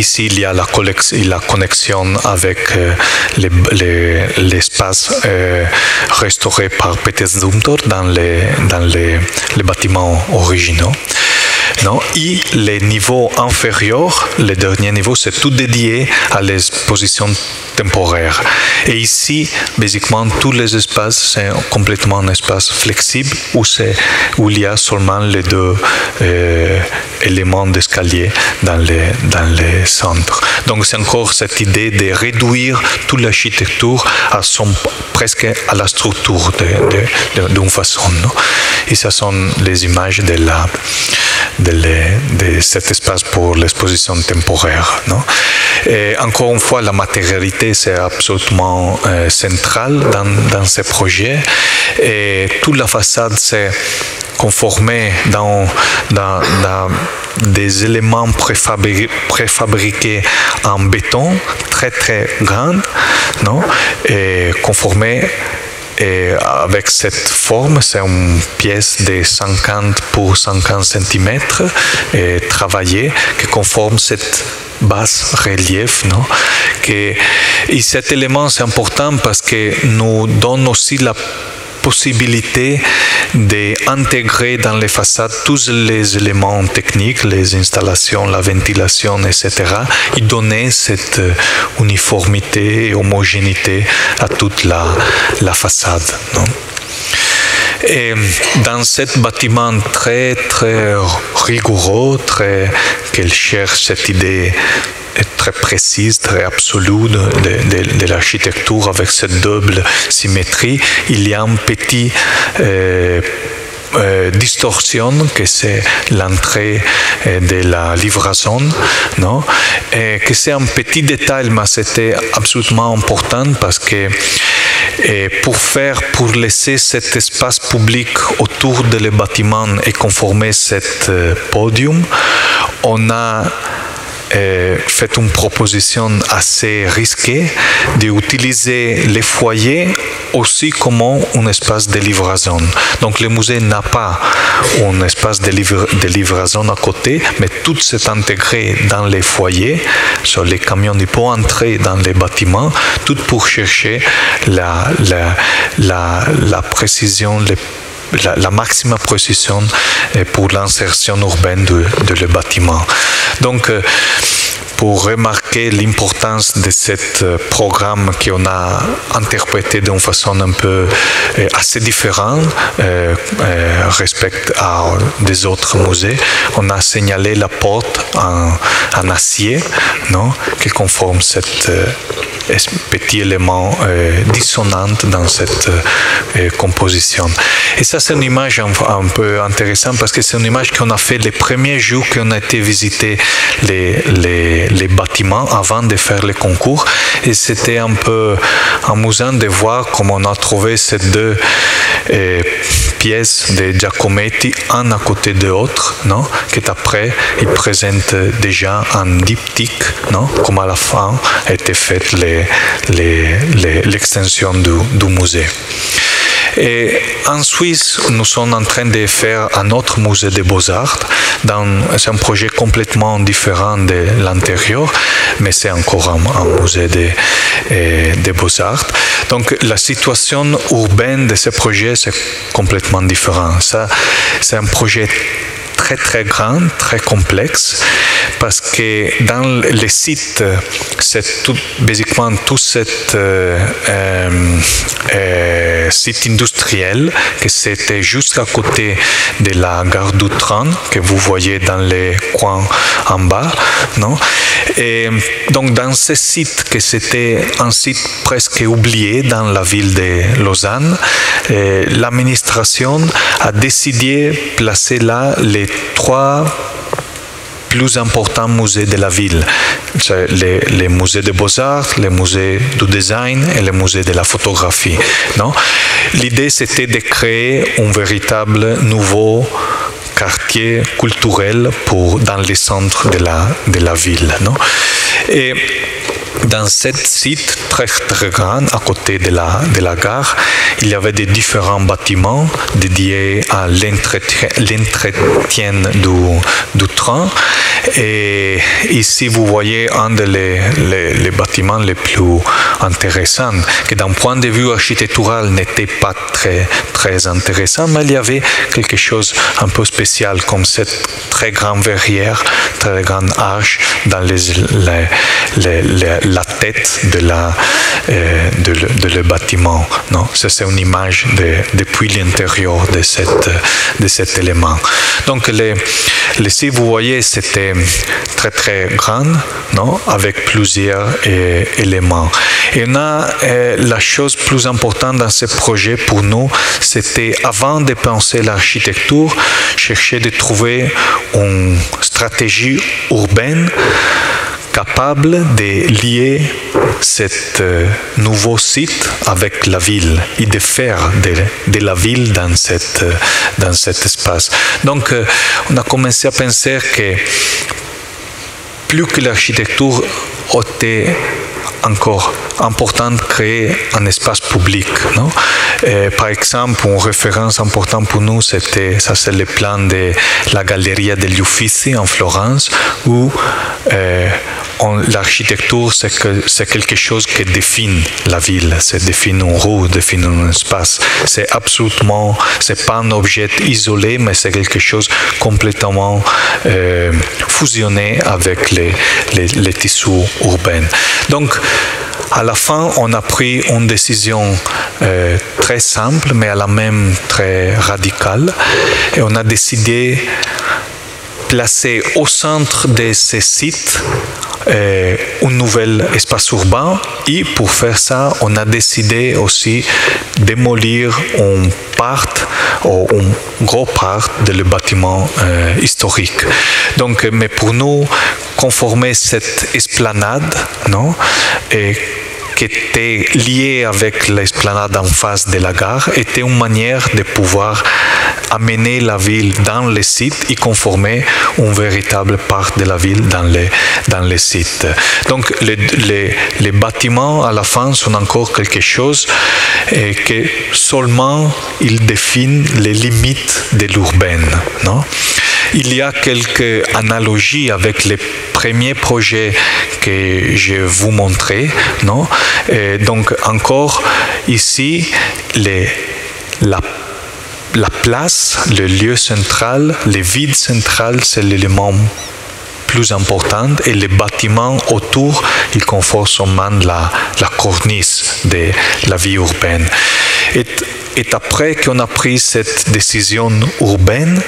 B: Ici, il y a la, connexion avec euh, l'espace euh, restauré par Peter Zumthor dans les bâtiments originaux. Non et les niveaux inférieurs, les derniers niveaux, c'est tout dédié à l'exposition temporaire. Et ici, basiquement, tous les espaces, c'est complètement un espace flexible où, où il y a seulement les deux euh, éléments d'escalier dans les, dans les centres. Donc c'est encore cette idée de réduire toute l'architecture à son, presque à la structure d'une façon. Et ce sont les images de, la, de cet espace pour l'exposition temporaire. Encore une fois, la matérialité, c'est absolument euh, central dans, dans ces projets. Et toute la façade, c'est conformé dans, des éléments préfabriqués en béton très très grands, non? et conformé avec cette forme, c'est une pièce de 50 pour 50 cm travaillée qui conforme cette basse relief. Non? Que, et cet élément, c'est important parce que nous donne aussi la possibilité d'intégrer dans les façades tous les éléments techniques, les installations, la ventilation, etc., et donner cette uniformité et homogénéité à toute la, la façade. Et dans ce bâtiment très, très rigoureux, très, qu'elle cherche cette idée très précise, très absolue de, l'architecture avec cette double symétrie, il y a un petit euh, euh, distorsion que c'est l'entrée de la livraison, non? Que c'est un petit détail, mais c'était absolument important parce que pour faire, pour laisser cet espace public autour de le bâtiment et conformer cet podium, on a fait une proposition assez risquée d'utiliser les foyers aussi comme un espace de livraison. Donc le musée n'a pas un espace de, livra de, livraison à côté, mais tout s'est intégré dans les foyers. Sur les camions, ils peuvent entrer dans les bâtiments, tout pour chercher la, la, la, précision, la, la précision pour l'insertion urbaine de, le bâtiment. Donc, pour remarquer l'importance de ce programme qu'on a interprété d'une façon un peu assez différente euh, euh, respect à des autres musées. On a signalé la porte en, acier non, qui conforme cette euh, petit élément euh, dissonant dans cette euh, composition. Et ça, c'est une image un, peu intéressante parce que c'est une image qu'on a fait les premiers jours qu'on a été visiter les, les, bâtiments avant de faire le concours. Et c'était un peu amusant de voir comment on a trouvé ces deux euh, pièces de Giacometti, un à côté de l'autre, non? après, il présente déjà un diptyque, non? comme à la fin étaient faites les l'extension du, musée. Et en Suisse, nous sommes en train de faire un autre musée des beaux-arts. C'est un projet complètement différent de l'antérieur, mais c'est encore un, musée des, beaux-arts. Donc la situation urbaine de ce projet, c'est complètement différent. C'est un projet très très grand, très complexe, parce que dans les sites, c'est tout, basiquement tout cet euh, euh, site industriel, que c'était juste à côté de la gare du que vous voyez dans les coins en bas, non? Et donc dans ce site, que c'était un site presque oublié dans la ville de Lausanne, l'administration a décidé de placer là les trois plus importants musées de la ville. Les, les musées des beaux-arts, les musées du design et les musées de la photographie. L'idée, c'était de créer un véritable nouveau quartier culturel pour, dans les centres de la, de la ville. Non? Et dans ce site très très grand à côté de la, de la gare, il y avait des différents bâtiments dédiés à l'entretien du, du train. Et ici, vous voyez un des les, les, bâtiments les plus intéressants, qui d'un point de vue architectural n'était pas très, très intéressant, mais il y avait quelque chose un peu spécial, comme cette très grande verrière, très grande arche dans les, la tête de, la, euh, de, le, bâtiment. Non? c'est une image de, depuis l'intérieur de, cette, de cet élément. Donc, les, les, vous voyez, c'était très très grand, non? avec plusieurs euh, éléments. Et on a euh, la chose plus importante dans ce projet pour nous, c'était avant de penser l'architecture, chercher de trouver une stratégie urbaine capable de lier cet euh, nouveau site avec la ville et de faire de, la ville euh, dans cet espace. Donc, euh, on a commencé à penser que plus que l'architecture était encore important de créer un espace public. Par exemple, une référence importante pour nous, c'était, ça c'est le plan de la Galleria degli Uffizi en Florence, où l'architecture, c'est, que, c'est quelque chose qui définit la ville, c'est définit une rue, définit un espace. C'est absolument, c'est pas un objet isolé, mais c'est quelque chose complètement euh, fusionné avec les, tissus urbains. Donc, à la fin, on a pris une décision euh, très simple, mais à la même très radicale, et on a décidé placer au centre de ces sites euh, un nouvel espace urbain et pour faire ça, on a décidé aussi démolir un part ou un gros part de le bâtiment euh, historique. Donc, mais pour nous, conformer cette esplanade, non, et qui était lié avec l'esplanade en face de la gare était une manière de pouvoir amener la ville dans les sites et conformer une véritable part de la ville dans les, dans les sites. Donc les, les, bâtiments à la fin sont encore quelque chose et que seulement ils définissent les limites de l'urbaine. Il y a quelques analogies avec les premiers projets que je vous montrais. Non? Et donc encore ici, la la place, le lieu central, le vide central, c'est l'élément plus important et les bâtiments autour, ils conforment seulement la, la cornice de la vie urbaine. Et, et après qu'on a pris cette décision urbaine,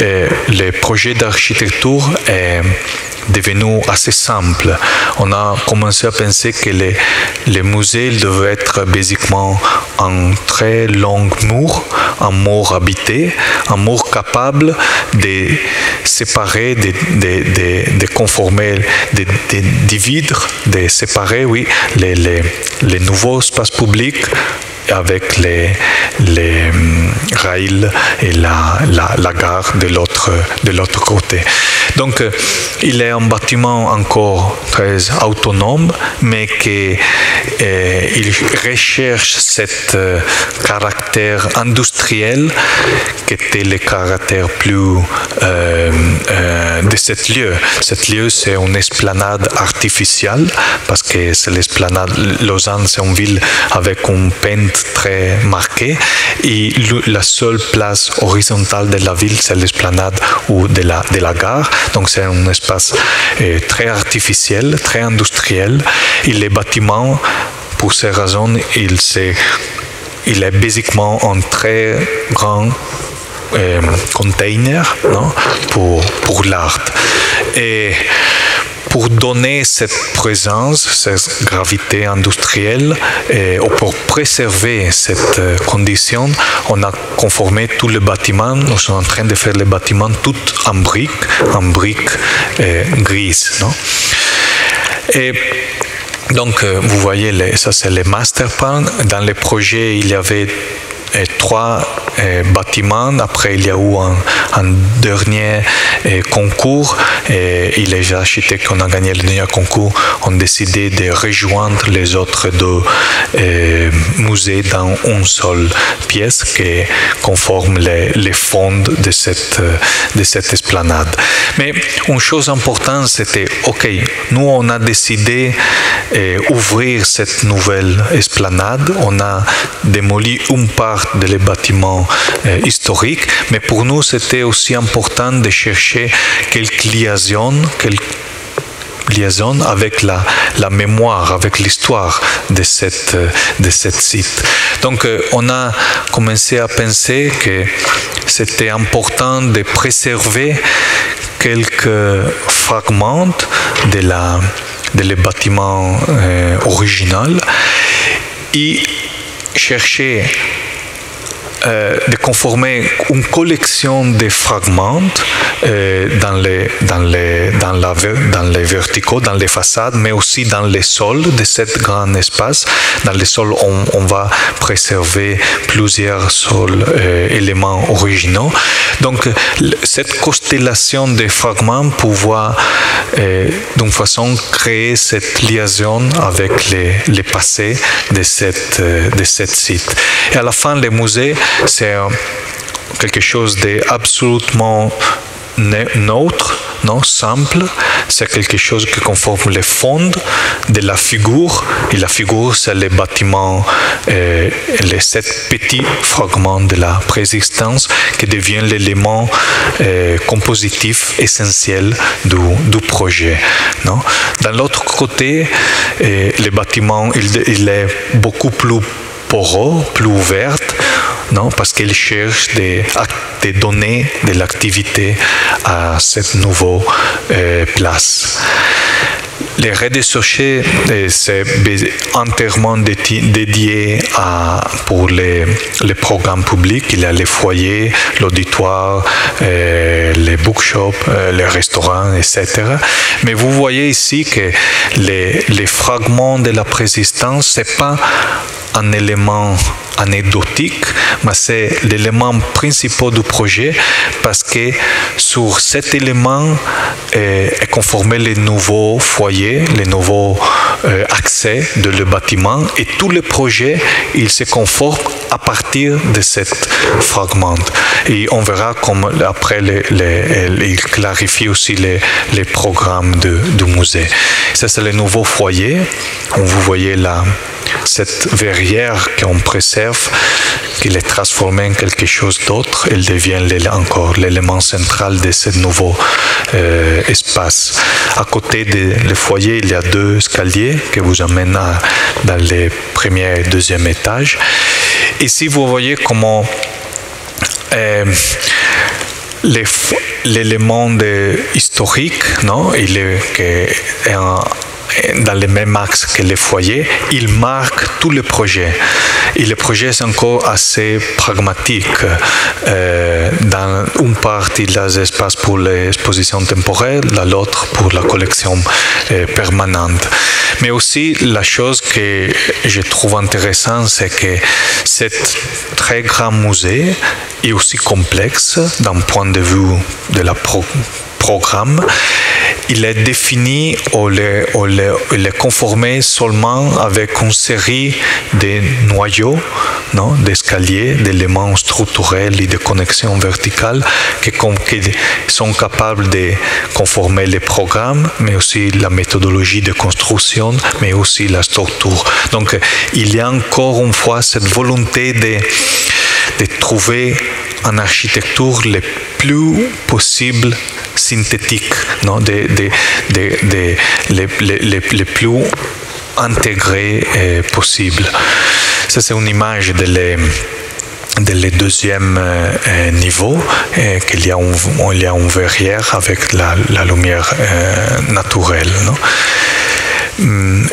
B: euh, le projet d'architecture est devenu assez simple. On a commencé à penser que les, les musées devaient être basiquement un très long mur, un mur habité, un mur capable de séparer, de, de, de, conformer, de, diviser, de séparer, oui, les, les, les nouveaux espaces publics avec les, les hum, rails et la, la, la gare de l'autre, côté. Donc, euh, il est un bâtiment encore très autonome, mais qui euh, il recherche ce euh, caractère industriel qui était le caractère plus euh, euh, de ce lieu. Ce lieu, c'est une esplanade artificielle parce que c'est l'esplanade. Lausanne, c'est une ville avec une pente très marquée et la seule place horizontale de la ville, c'est l'esplanade ou de la, de la gare. Donc, c'est un espace euh, très artificiel, très industriel. Et les bâtiments, pour ces raisons, il, est, basiquement un très grand euh, container pour, pour l'art. Et pour donner cette présence, cette gravité industrielle, et, ou pour préserver cette euh, condition, on a conformé tous les bâtiments. Nous sommes en train de faire les bâtiments tout en briques, en briques euh, grises. Et donc, euh, vous voyez, ça c'est les master plans. Dans les projets, il y avait trois bâtiments. Après, il y a eu un, dernier concours et les architectes qui ont gagné le dernier concours ont décidé de rejoindre les autres deux musées dans une seule pièce qui conforme les, les fonds de cette, de cette esplanade. Mais une chose importante, c'était, OK, nous, on a décidé d'ouvrir cette nouvelle esplanade. On a démoli une part des bâtiments historiques, mais pour nous, c'était aussi important de chercher quelques liaisons, quelques liaison avec la, la mémoire, avec l'histoire de cette, de cette site. Donc on a commencé à penser que c'était important de préserver quelques fragments de la de les bâtiments euh, original et chercher euh, de conformer une collection de fragments euh, dans, les, dans, les, dans, la, dans les verticaux, dans les façades, mais aussi dans les sols de ce grand espace. Dans les sols, on, va préserver plusieurs sols euh, éléments originaux. Donc, cette constellation de fragments pouvoir d'une façon créer cette liaison avec les, les passés de cette, de cette site. Et à la fin, le musée c'est quelque chose d'absolument neutre, non simple. C'est quelque chose qui conforme les fonds de la figure. Et la figure, c'est les bâtiments, euh, les sept petits fragments de la présistance qui deviennent l'élément euh, compositif essentiel du, projet. Non? Dans l'autre côté, euh, le bâtiment, il, il est beaucoup plus poreux, plus ouvert non, parce qu'elle cherche des, des, données de l'activité à cette nouvelle euh, place. Les rez-de-chaussée, euh, c'est entièrement dédié à, pour les, programmes publics. Il y a les foyers, l'auditoire, euh, les bookshops, les restaurants, etc. Mais vous voyez ici que les, fragments de la présistance, c'est pas un élément anecdotique, mais c'est l'élément principal du projet parce que sur cet élément est conformé les nouveaux foyers, les nouveaux euh, accès de le bâtiment et tout le projet, il se conforme à partir de cet fragment. Et on verra comme après il clarifie aussi les, les programmes de, du musée. Ça, c'est le nouveau foyer. Vous voyez là cette verrière qu'on préserve, qu'il est transformé en quelque chose d'autre, elle devient encore l'élément central de ce nouveau euh, espace. À côté du foyer, il y a deux escaliers qui vous amènent dans les premiers et deuxième étages. Ici, vous voyez comment euh, l'élément historique, non, il est, est un, dans le même axe que les foyers, il marque tout le projet. Et le projet est encore assez pragmatique. Euh, dans une partie, il y a des espaces pour l'exposition temporaire, l'autre pour la collection euh, permanente. Mais aussi, la chose que je trouve intéressante, c'est que cet très grand musée est aussi complexe d'un point de vue de la pro programme, il est défini ou il est conformé seulement avec une série de noyaux, d'escaliers, d'éléments structurels et de connexions verticales qui, sont capables de conformer les programmes, mais aussi la méthodologie de construction, mais aussi la structure. Donc, il y a encore une fois cette volonté de, de trouver en architecture le plus possible synthétique, non? De, de, de, les, les, les, plus intégrés euh, possible. Ça, c'est une image de les de deuxième euh, niveau, qu'il y a un, verrière avec la, la lumière euh, naturelle. Non? Mm,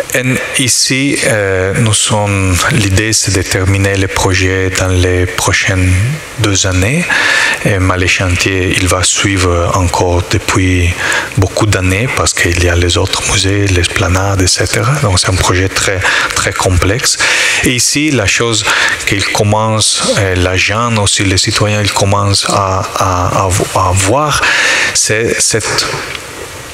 B: ici, euh, nous sommes, l'idée c'est de terminer le projet dans les prochaines deux années. Et, mais le chantier, il va suivre encore depuis beaucoup d'années parce qu'il y a les autres musées, l'esplanade, etc. Donc c'est un projet très, très complexe. Et ici, la chose qu'ils commencent, la gens aussi, les citoyens, ils commencent à, à voir, c'est cette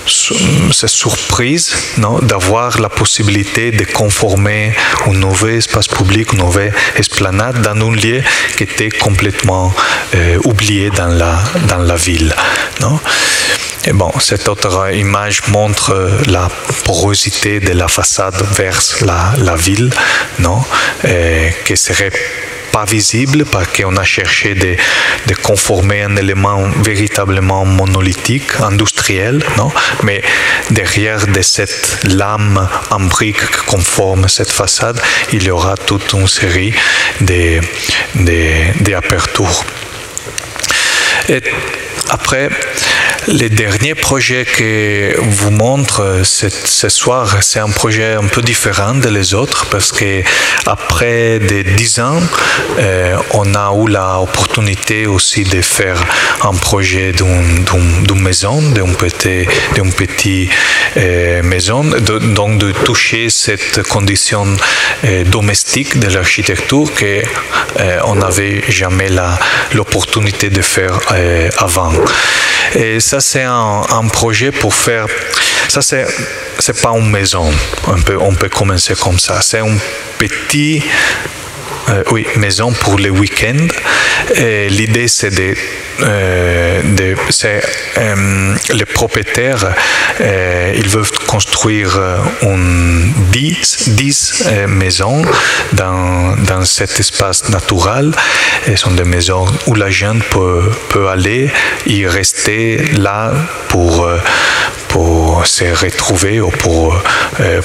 B: cette surprise d'avoir la possibilité de conformer un nouveau espace public, une nouvelle esplanade dans un lieu qui était complètement euh, oublié dans la, dans la ville. Non? Et bon, cette autre image montre la porosité de la façade vers la, la ville, non, qui serait visible parce qu'on a cherché de, de, conformer un élément véritablement monolithique, industriel, non? mais derrière de cette lame en brique qui conforme cette façade, il y aura toute une série d'apertures. Et après, le dernier projet que vous montre ce soir, c'est un projet un peu différent des autres parce que après des dix ans, euh, on a eu l'opportunité aussi de faire un projet d'une maison, d'une petite, euh, maison, donc de toucher cette condition euh, domestique de l'architecture que on n'avait jamais l'opportunité de faire avant. C'est un, un, projet pour faire. Ça, c'est, c'est pas une maison. On peut, on peut commencer comme ça. C'est un petit. Euh, oui, maison pour les week-ends. L'idée, c'est de euh, euh, les propriétaires, ils veulent construire une 10, 10 maisons dans, dans cet espace naturel. Ce sont des maisons où la gente peut, peut aller et rester là pour, pour se retrouver ou pour,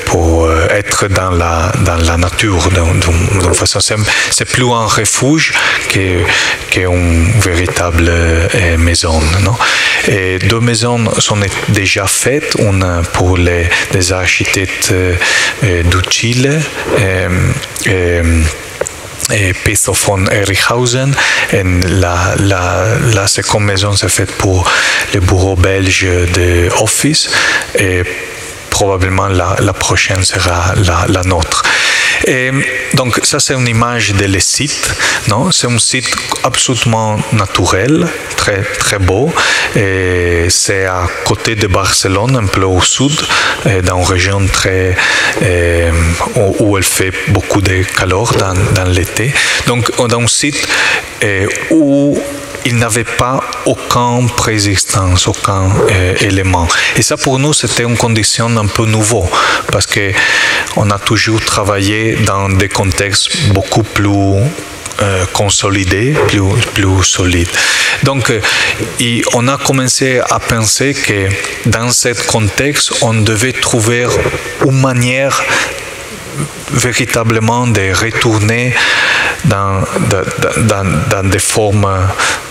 B: pour être dans la, dans la nature. D'une façon, c'est, c'est plus un refuge qu'une véritable euh, maisons. Non? Et deux maisons sont déjà faites, une pour les, architectes euh, du Chile. Euh, et Peso von Erichhausen. Et la, la, seconde maison, c'est faite pour le bureau belge de Office. Et probablement la, la prochaine sera la, la nôtre. Donc ça c'est une image de le site, non? C'est un site absolument naturel, très très beau. C'est à côté de Barcelone, un peu au sud, dans une région très euh, où elle fait beaucoup de chaleur dans, l'été. Donc dans un site euh, où il n'avait pas aucun présistance, aucun euh, élément. Et ça, pour nous, c'était une condition un peu nouveau, parce que on a toujours travaillé dans des contextes beaucoup plus euh, consolidés, plus, plus solides. Donc, euh, et on a commencé à penser que dans ce contexte, on devait trouver une manière véritablement de retourner dans, dans, dans des formes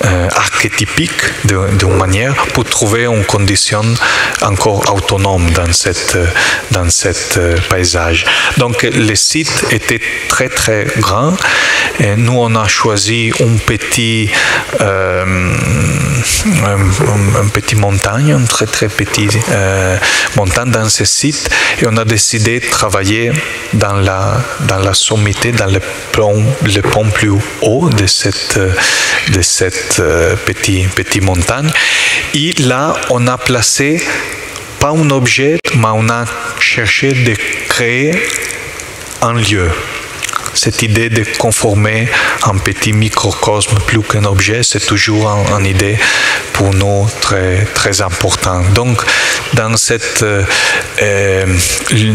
B: euh, archétypiques d'une manière pour trouver une condition encore autonome dans cette dans cette euh, paysage. Donc le site était très très grand nous on a choisi un petit euh, un, montagne, une très très petite euh, montagne dans ce site et on a décidé de travailler dans la, dans la sommité, dans le le pont plus haut de cette, de cette euh, petite, petite montagne. Et là, on a placé pas un objet, mais on a cherché de créer un lieu cette idée de conformer un petit microcosme plus qu'un objet, c'est toujours une idée pour nous très, très importante. Donc, dans, cette, euh, euh,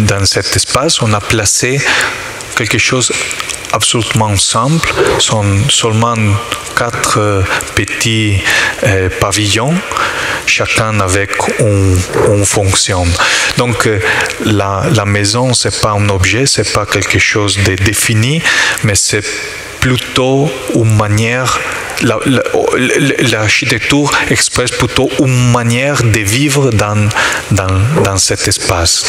B: dans cet espace, on a placé quelque chose absolument simple, sont seulement quatre euh, petits euh, pavillons, chacun avec une, fonction. Donc euh, la, la maison, c'est pas un objet, c'est pas quelque chose de défini, mais c'est plutôt une manière l'architecture expresse plutôt une manière de vivre dans, dans, dans cet espace,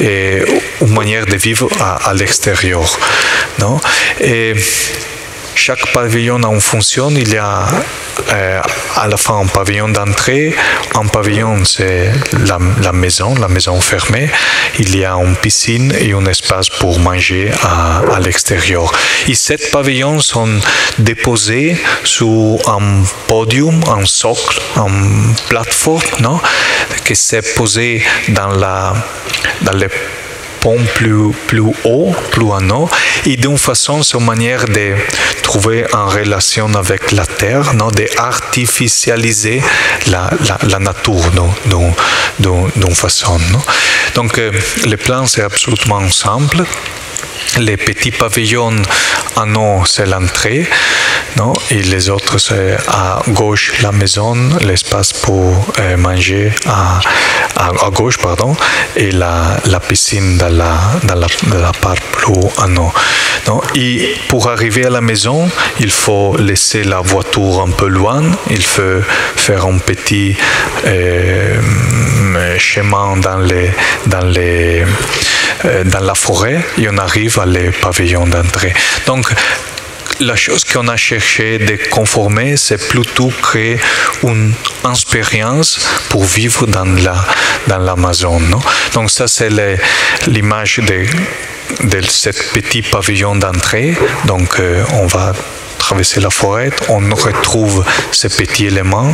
B: une manière de vivre à, l'extérieur. Chaque pavillon une fonction. Il y a euh, à la fin un pavillon d'entrée. Un pavillon, c'est la, maison, la maison fermée. Il y a une piscine et un espace pour manger à, l'extérieur. Et ces pavillons sont déposés sur un podium, un socle, une plateforme, non? qui s'est posé dans, la, dans les pont plus, plus haut, plus en haut, et d'une façon, c'est une manière de trouver en relation avec la terre, non, d'artificialiser la, la, la, nature d'une façon. Non? Donc, euh, le plan, c'est absolument simple les petits pavillons en haut, c'est l'entrée, non? et les autres, c'est à gauche la maison, l'espace pour euh, manger à, à, gauche, pardon, et la, la piscine dans la, dans la, dans la part plus en haut. Non? Et pour arriver à la maison, il faut laisser la voiture un peu loin, il faut faire un petit euh, chemin dans, les, dans, les, dans la forêt et on arrive à les pavillons d'entrée. Donc, la chose qu'on a cherché de conformer, c'est plutôt créer une expérience pour vivre dans la dans l'Amazon. Donc ça, c'est l'image de, de ce petit pavillon d'entrée. Donc euh, on va traverser la forêt, on retrouve ces petits éléments,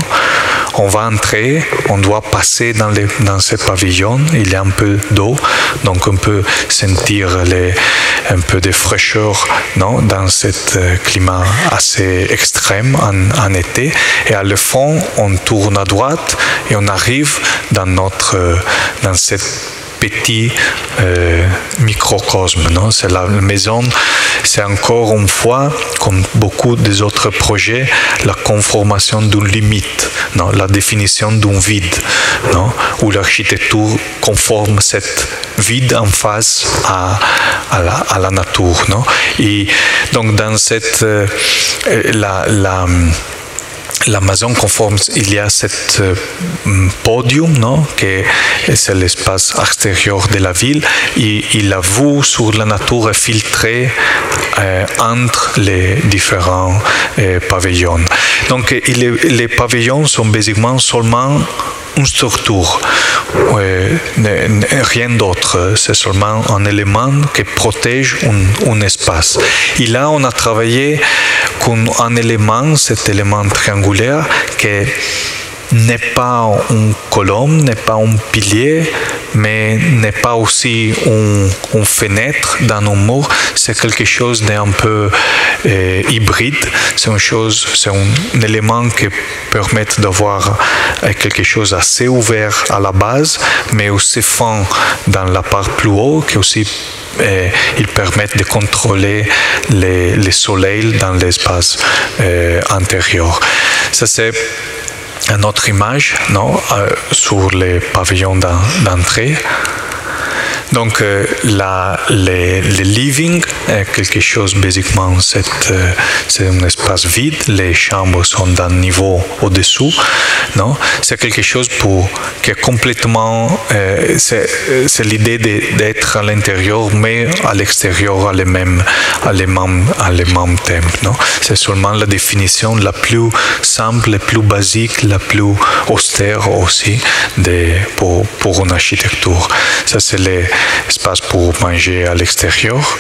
B: on va entrer, on doit passer dans, les, dans ce pavillon, il y a un peu d'eau, donc on peut sentir les, un peu de fraîcheur non, dans ce climat assez extrême en, en, été. Et à le fond, on tourne à droite et on arrive dans, notre, dans cette petit euh, microcosme. C'est la maison, c'est encore une fois, comme beaucoup des autres projets, la conformation d'une limite, non? La définition d'un vide, non? Où l'architecture conforme cette vide en face à, la, nature. Non? Et donc dans cette... Euh, la l'Amazon conforme, il y a cet euh, podium, non, que c'est l'espace extérieur de la ville, et, et, la vue sur la nature filtrée euh, entre les différents euh, pavillons. Donc, les, les pavillons sont basiquement seulement une structure, rien d'autre. C'est seulement un élément qui protège un, un, espace. Et là, on a travaillé con un élément, cet élément triangulaire, qui n'est pas une colonne, n'est pas un pilier, mais n'est pas aussi une, fenêtre dans nos murs. C'est quelque chose d'un peu euh, hybride. C'est une chose, c'est un, élément qui permet d'avoir euh, quelque chose assez ouvert à la base, mais aussi fin dans la part plus haut, qui aussi euh, ils permettent de contrôler les, les soleils dans l'espace euh, intérieur. Ça c'est une autre image non, euh, sur les pavillons d'entrée. Donc, euh, les, les, living est quelque chose, basiquement, c'est euh, un espace vide. Les chambres sont d'un niveau au-dessous. Non, c'est quelque chose pour qui est complètement. Euh, c'est l'idée d'être à l'intérieur, mais à l'extérieur, à les mêmes, à les mêmes, les mêmes thèmes. Non, c'est seulement la définition la plus simple, la plus basique, la plus austère aussi de, pour, pour une architecture. Ça, c'est les espace pour manger à l'extérieur.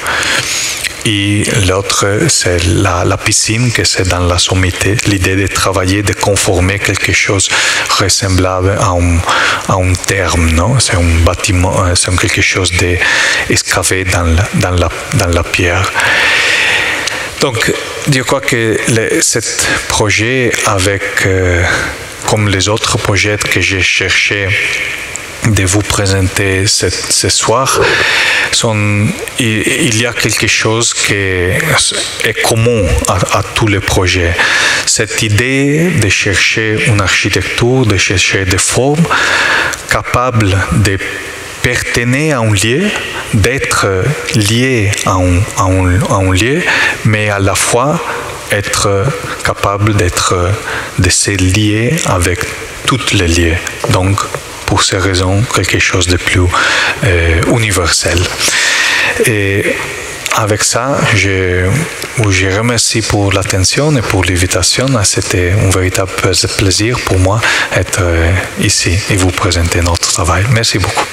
B: Et l'autre, c'est la, la, piscine, que c'est dans la sommité, l'idée de travailler, de conformer quelque chose ressemblable à un, à un terme, non? C'est un bâtiment, c'est quelque chose d'escavé dans la, dans, la, dans la pierre. Donc, je crois que ce projet, avec, euh, comme les autres projets que j'ai cherché de vous présenter ce, soir, il, y a quelque chose qui est commun à, tous les projets. Cette idée de chercher une architecture, de chercher des formes capables de appartenir à un lieu, d'être lié à un, lieu, mais à la fois être capable d'être de se lier avec toutes les lieux. Donc pour ces raisons quelque chose de plus euh, universel. Et avec ça, je vous remercie pour l'attention et pour l'invitation. C'était un véritable plaisir pour moi d'être ici et vous présenter notre travail. Merci beaucoup.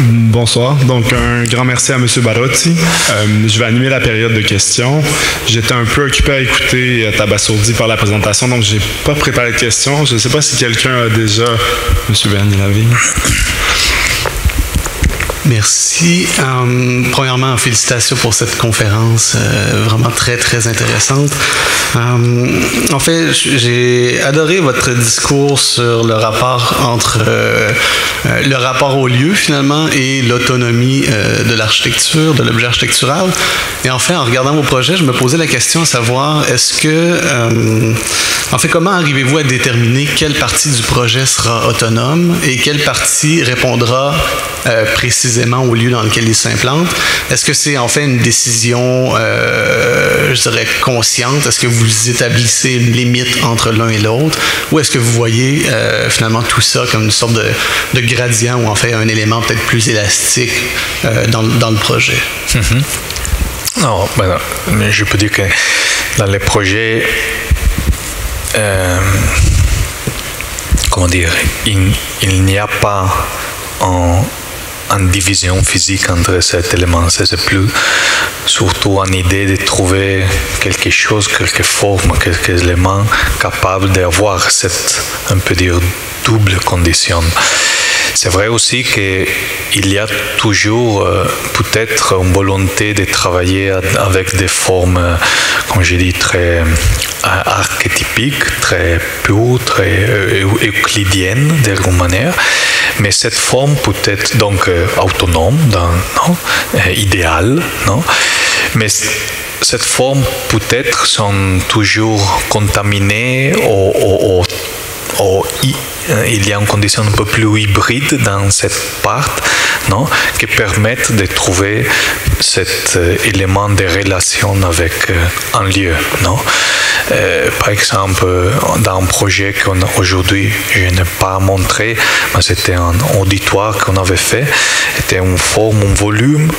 C: Bonsoir. Donc, un grand merci à M. Barotti. Euh, je vais animer la période de questions. J'étais un peu occupé à écouter euh, Tabasourdi par la présentation, donc je n'ai pas préparé de questions. Je ne sais pas si quelqu'un a déjà... M. Bernier Lavigne.
D: Merci. Euh, premièrement, félicitations pour cette conférence euh, vraiment très, très intéressante. Euh, en fait, j'ai adoré votre discours sur le rapport entre le rapport au lieu finalement et l'autonomie de l'architecture, de l'objet architectural. Et en fait, en regardant vos projets, je me posais la question à savoir, est-ce que, en fait, comment arrivez-vous à déterminer quelle partie du projet sera autonome et quelle partie répondra précisément au lieu dans lequel il s'implante. Est-ce que c'est en fait une décision, euh, je dirais, consciente? Est-ce que vous établissez une limite entre l'un et l'autre? Ou est-ce que vous voyez euh, finalement tout ça comme une sorte de, gradient ou en fait un élément peut-être plus élastique euh, dans, le projet?
B: Mm-hmm. Non, ben je peux dire que dans les projets, comment dire, il n'y a pas en en division physique entre cet élément. C'est plus surtout une idée de trouver quelque chose, quelque forme, quelques éléments capables d'avoir cette, on peut dire, double condition. C'est vrai aussi qu'il y a toujours euh, peut-être une volonté de travailler avec des formes, euh, comme je dis, très archétypiques, très pures, très euh, euclidiennes d'une manière. Mais cette forme peut être donc autonome, idéale, non? mais cette forme peut-être sont toujours contaminées ou, ou euh, il y a une condition un peu plus hybride dans cette part, non, qui permettent de trouver cet euh, élément de relation avec euh, un lieu, non. par exemple, dans un projet qu'aujourd'hui je n'ai pas montré, mais c'était un auditoire qu'on avait fait, c'était une forme, un volume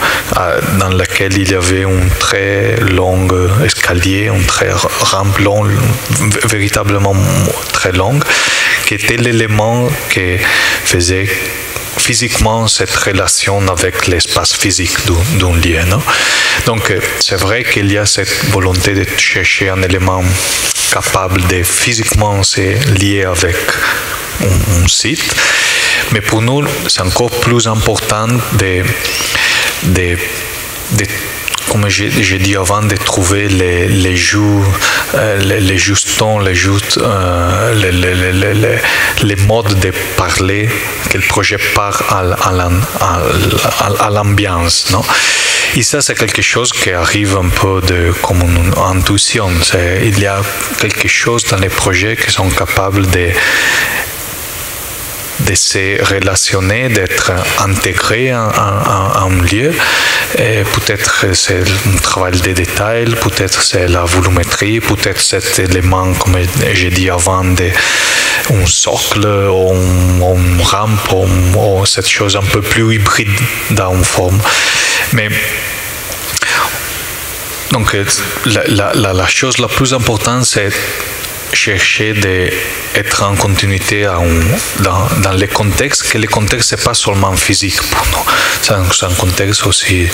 B: dans lequel il y avait un très long escalier, une très rampe longue, véritablement très longue, qui était l'élément qui faisait physiquement cette relation avec l'espace physique d'un lieu. Non? Donc euh, c'est vrai qu'il y a cette volonté de chercher un élément capable de physiquement se lier avec un, site, mais pour nous c'est encore plus important de, de, de comme j'ai dit avant, de trouver les, les euh, les, les, justons, les, just, euh, les, les, modes de parler que le projet part à, l'ambiance. Non? Et ça, c'est quelque chose qui arrive un peu de, comme une intuition. Il y a quelque chose dans les projets qui sont capables de de se relationner, d'être intégré à, un lieu. Peut-être c'est le travail des détails, peut-être c'est la volumétrie, peut-être cet élément, comme j'ai dit avant, de, un socle, ou une rampe, ou, cette chose un peu plus hybride dans une forme. Mais donc la chose la plus importante, c'est chercher d'être en continuité dans, dans les contextes, que le contexte n'est pas seulement physique pour nous. C'est un, contexte aussi,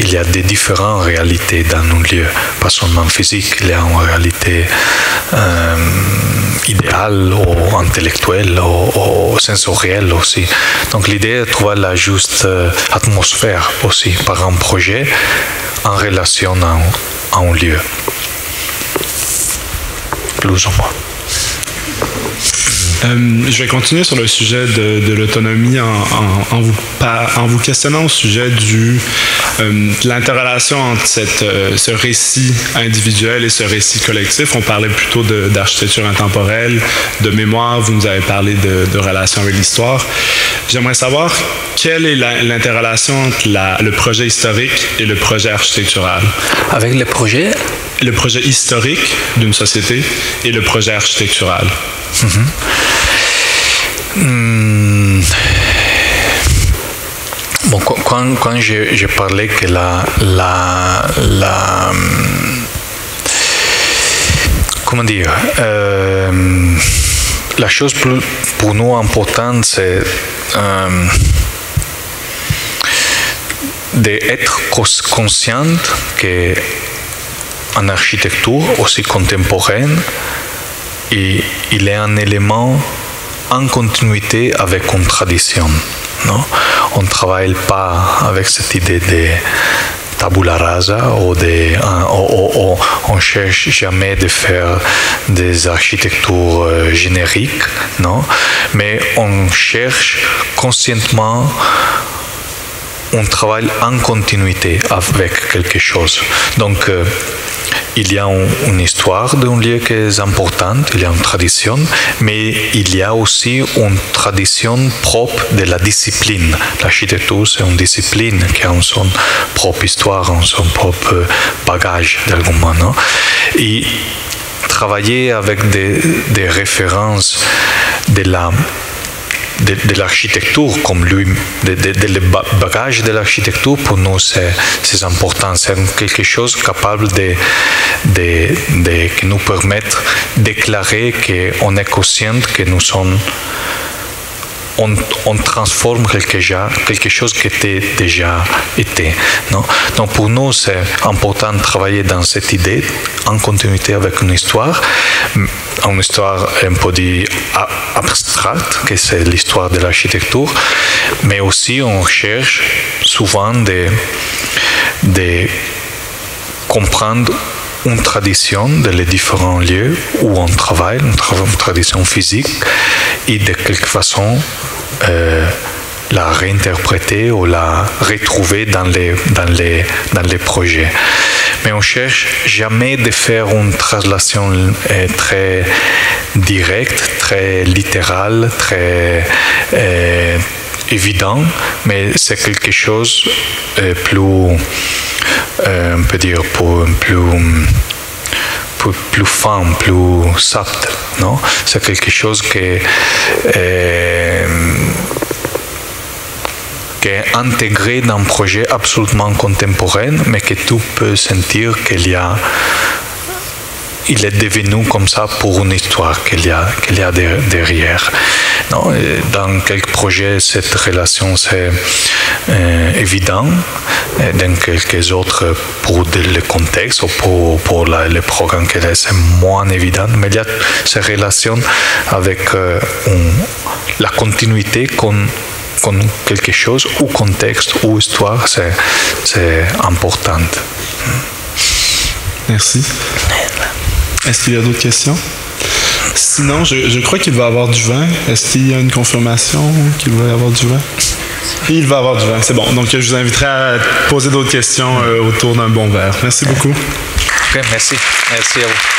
B: il y a des différentes réalités dans nos lieux, pas seulement physique, il y a une réalité euh, idéale ou intellectuelle ou, sensorielle aussi. Donc l'idée est de trouver la juste euh, atmosphère aussi par un projet en relation à un lieu moins.
C: Euh, je vais continuer sur le sujet de, l'autonomie en, vous, en vous questionnant au sujet du, euh, de l'interrelation entre cette, euh, ce récit individuel et ce récit collectif. On parlait plutôt d'architecture intemporelle, de mémoire, vous nous avez parlé de, de relation avec l'histoire. J'aimerais savoir quelle est l'interrelation entre le projet historique et le projet architectural.
B: Avec le projet?
C: Le projet historique d'une société et le projet architectural. Mhm.
B: Hmm. Bon, quand, j'ai parlé que la, la, la comment dire, euh, la chose plus, pour nous importante, c'est euh, d'être conscient que en architecture aussi contemporaine, et il est un élément en continuité avec une tradition. Non? On ne travaille pas avec cette idée de tabula rasa ou de, on, on, cherche jamais de faire des architectures euh, génériques, non? Mais on cherche conscientement on travaille en continuité avec quelque chose. Donc, euh, il y a une histoire d'un lieu qui est importante, il y a une tradition, mais il y a aussi une tradition propre de la discipline. L'architecture, c'est une discipline qui a son propre histoire, son propre bagage d'algún. Et travailler avec des, des références de la de, l'architecture comme lui, de, de, le bagage de l'architecture, pour nous, c'est important. C'est quelque chose capable de, de, de nous permettre d'éclairer qu'on est conscient que nous sommes on, transforme quelque, chose qui était déjà été. Non? Donc pour nous, c'est important de travailler dans cette idée en continuité avec une histoire, une histoire un peu abstraite, que c'est l'histoire de l'architecture, mais aussi on cherche souvent de comprendre une tradition de les différents lieux où on travaille, une, tradition physique, et de quelque façon euh, la réinterpréter ou la retrouver dans les, dans les, dans les projets. Mais on cherche jamais de faire une translation euh, très directe, très littérale, très euh, évident, mais c'est quelque chose euh, plus, euh, on peut dire, plus, plus, plus fin, plus subtil, non? C'est quelque chose qui, euh, qui est intégré dans un projet absolument contemporain, mais que tu peux sentir qu'il y a il est devenu comme ça pour une histoire qu'il y a, qu'il y a derrière. Non, dans quelques projets, cette relation c'est euh, évident. dans quelques autres, pour le contexte ou pour, pour la, le programme c'est moins évident. Mais il y a cette relation avec euh, la continuité qu'on quelque chose, ou contexte, ou histoire, c'est important.
C: Merci. Est-ce qu'il y a d'autres questions? Sinon, je, crois qu'il va y avoir du vin. Est-ce qu'il y a une confirmation qu'il va y avoir du vin? Il va y avoir du vin, c'est bon. Donc, je vous inviterai à poser d'autres questions euh, autour d'un bon verre. Merci beaucoup.
B: merci. Merci à vous.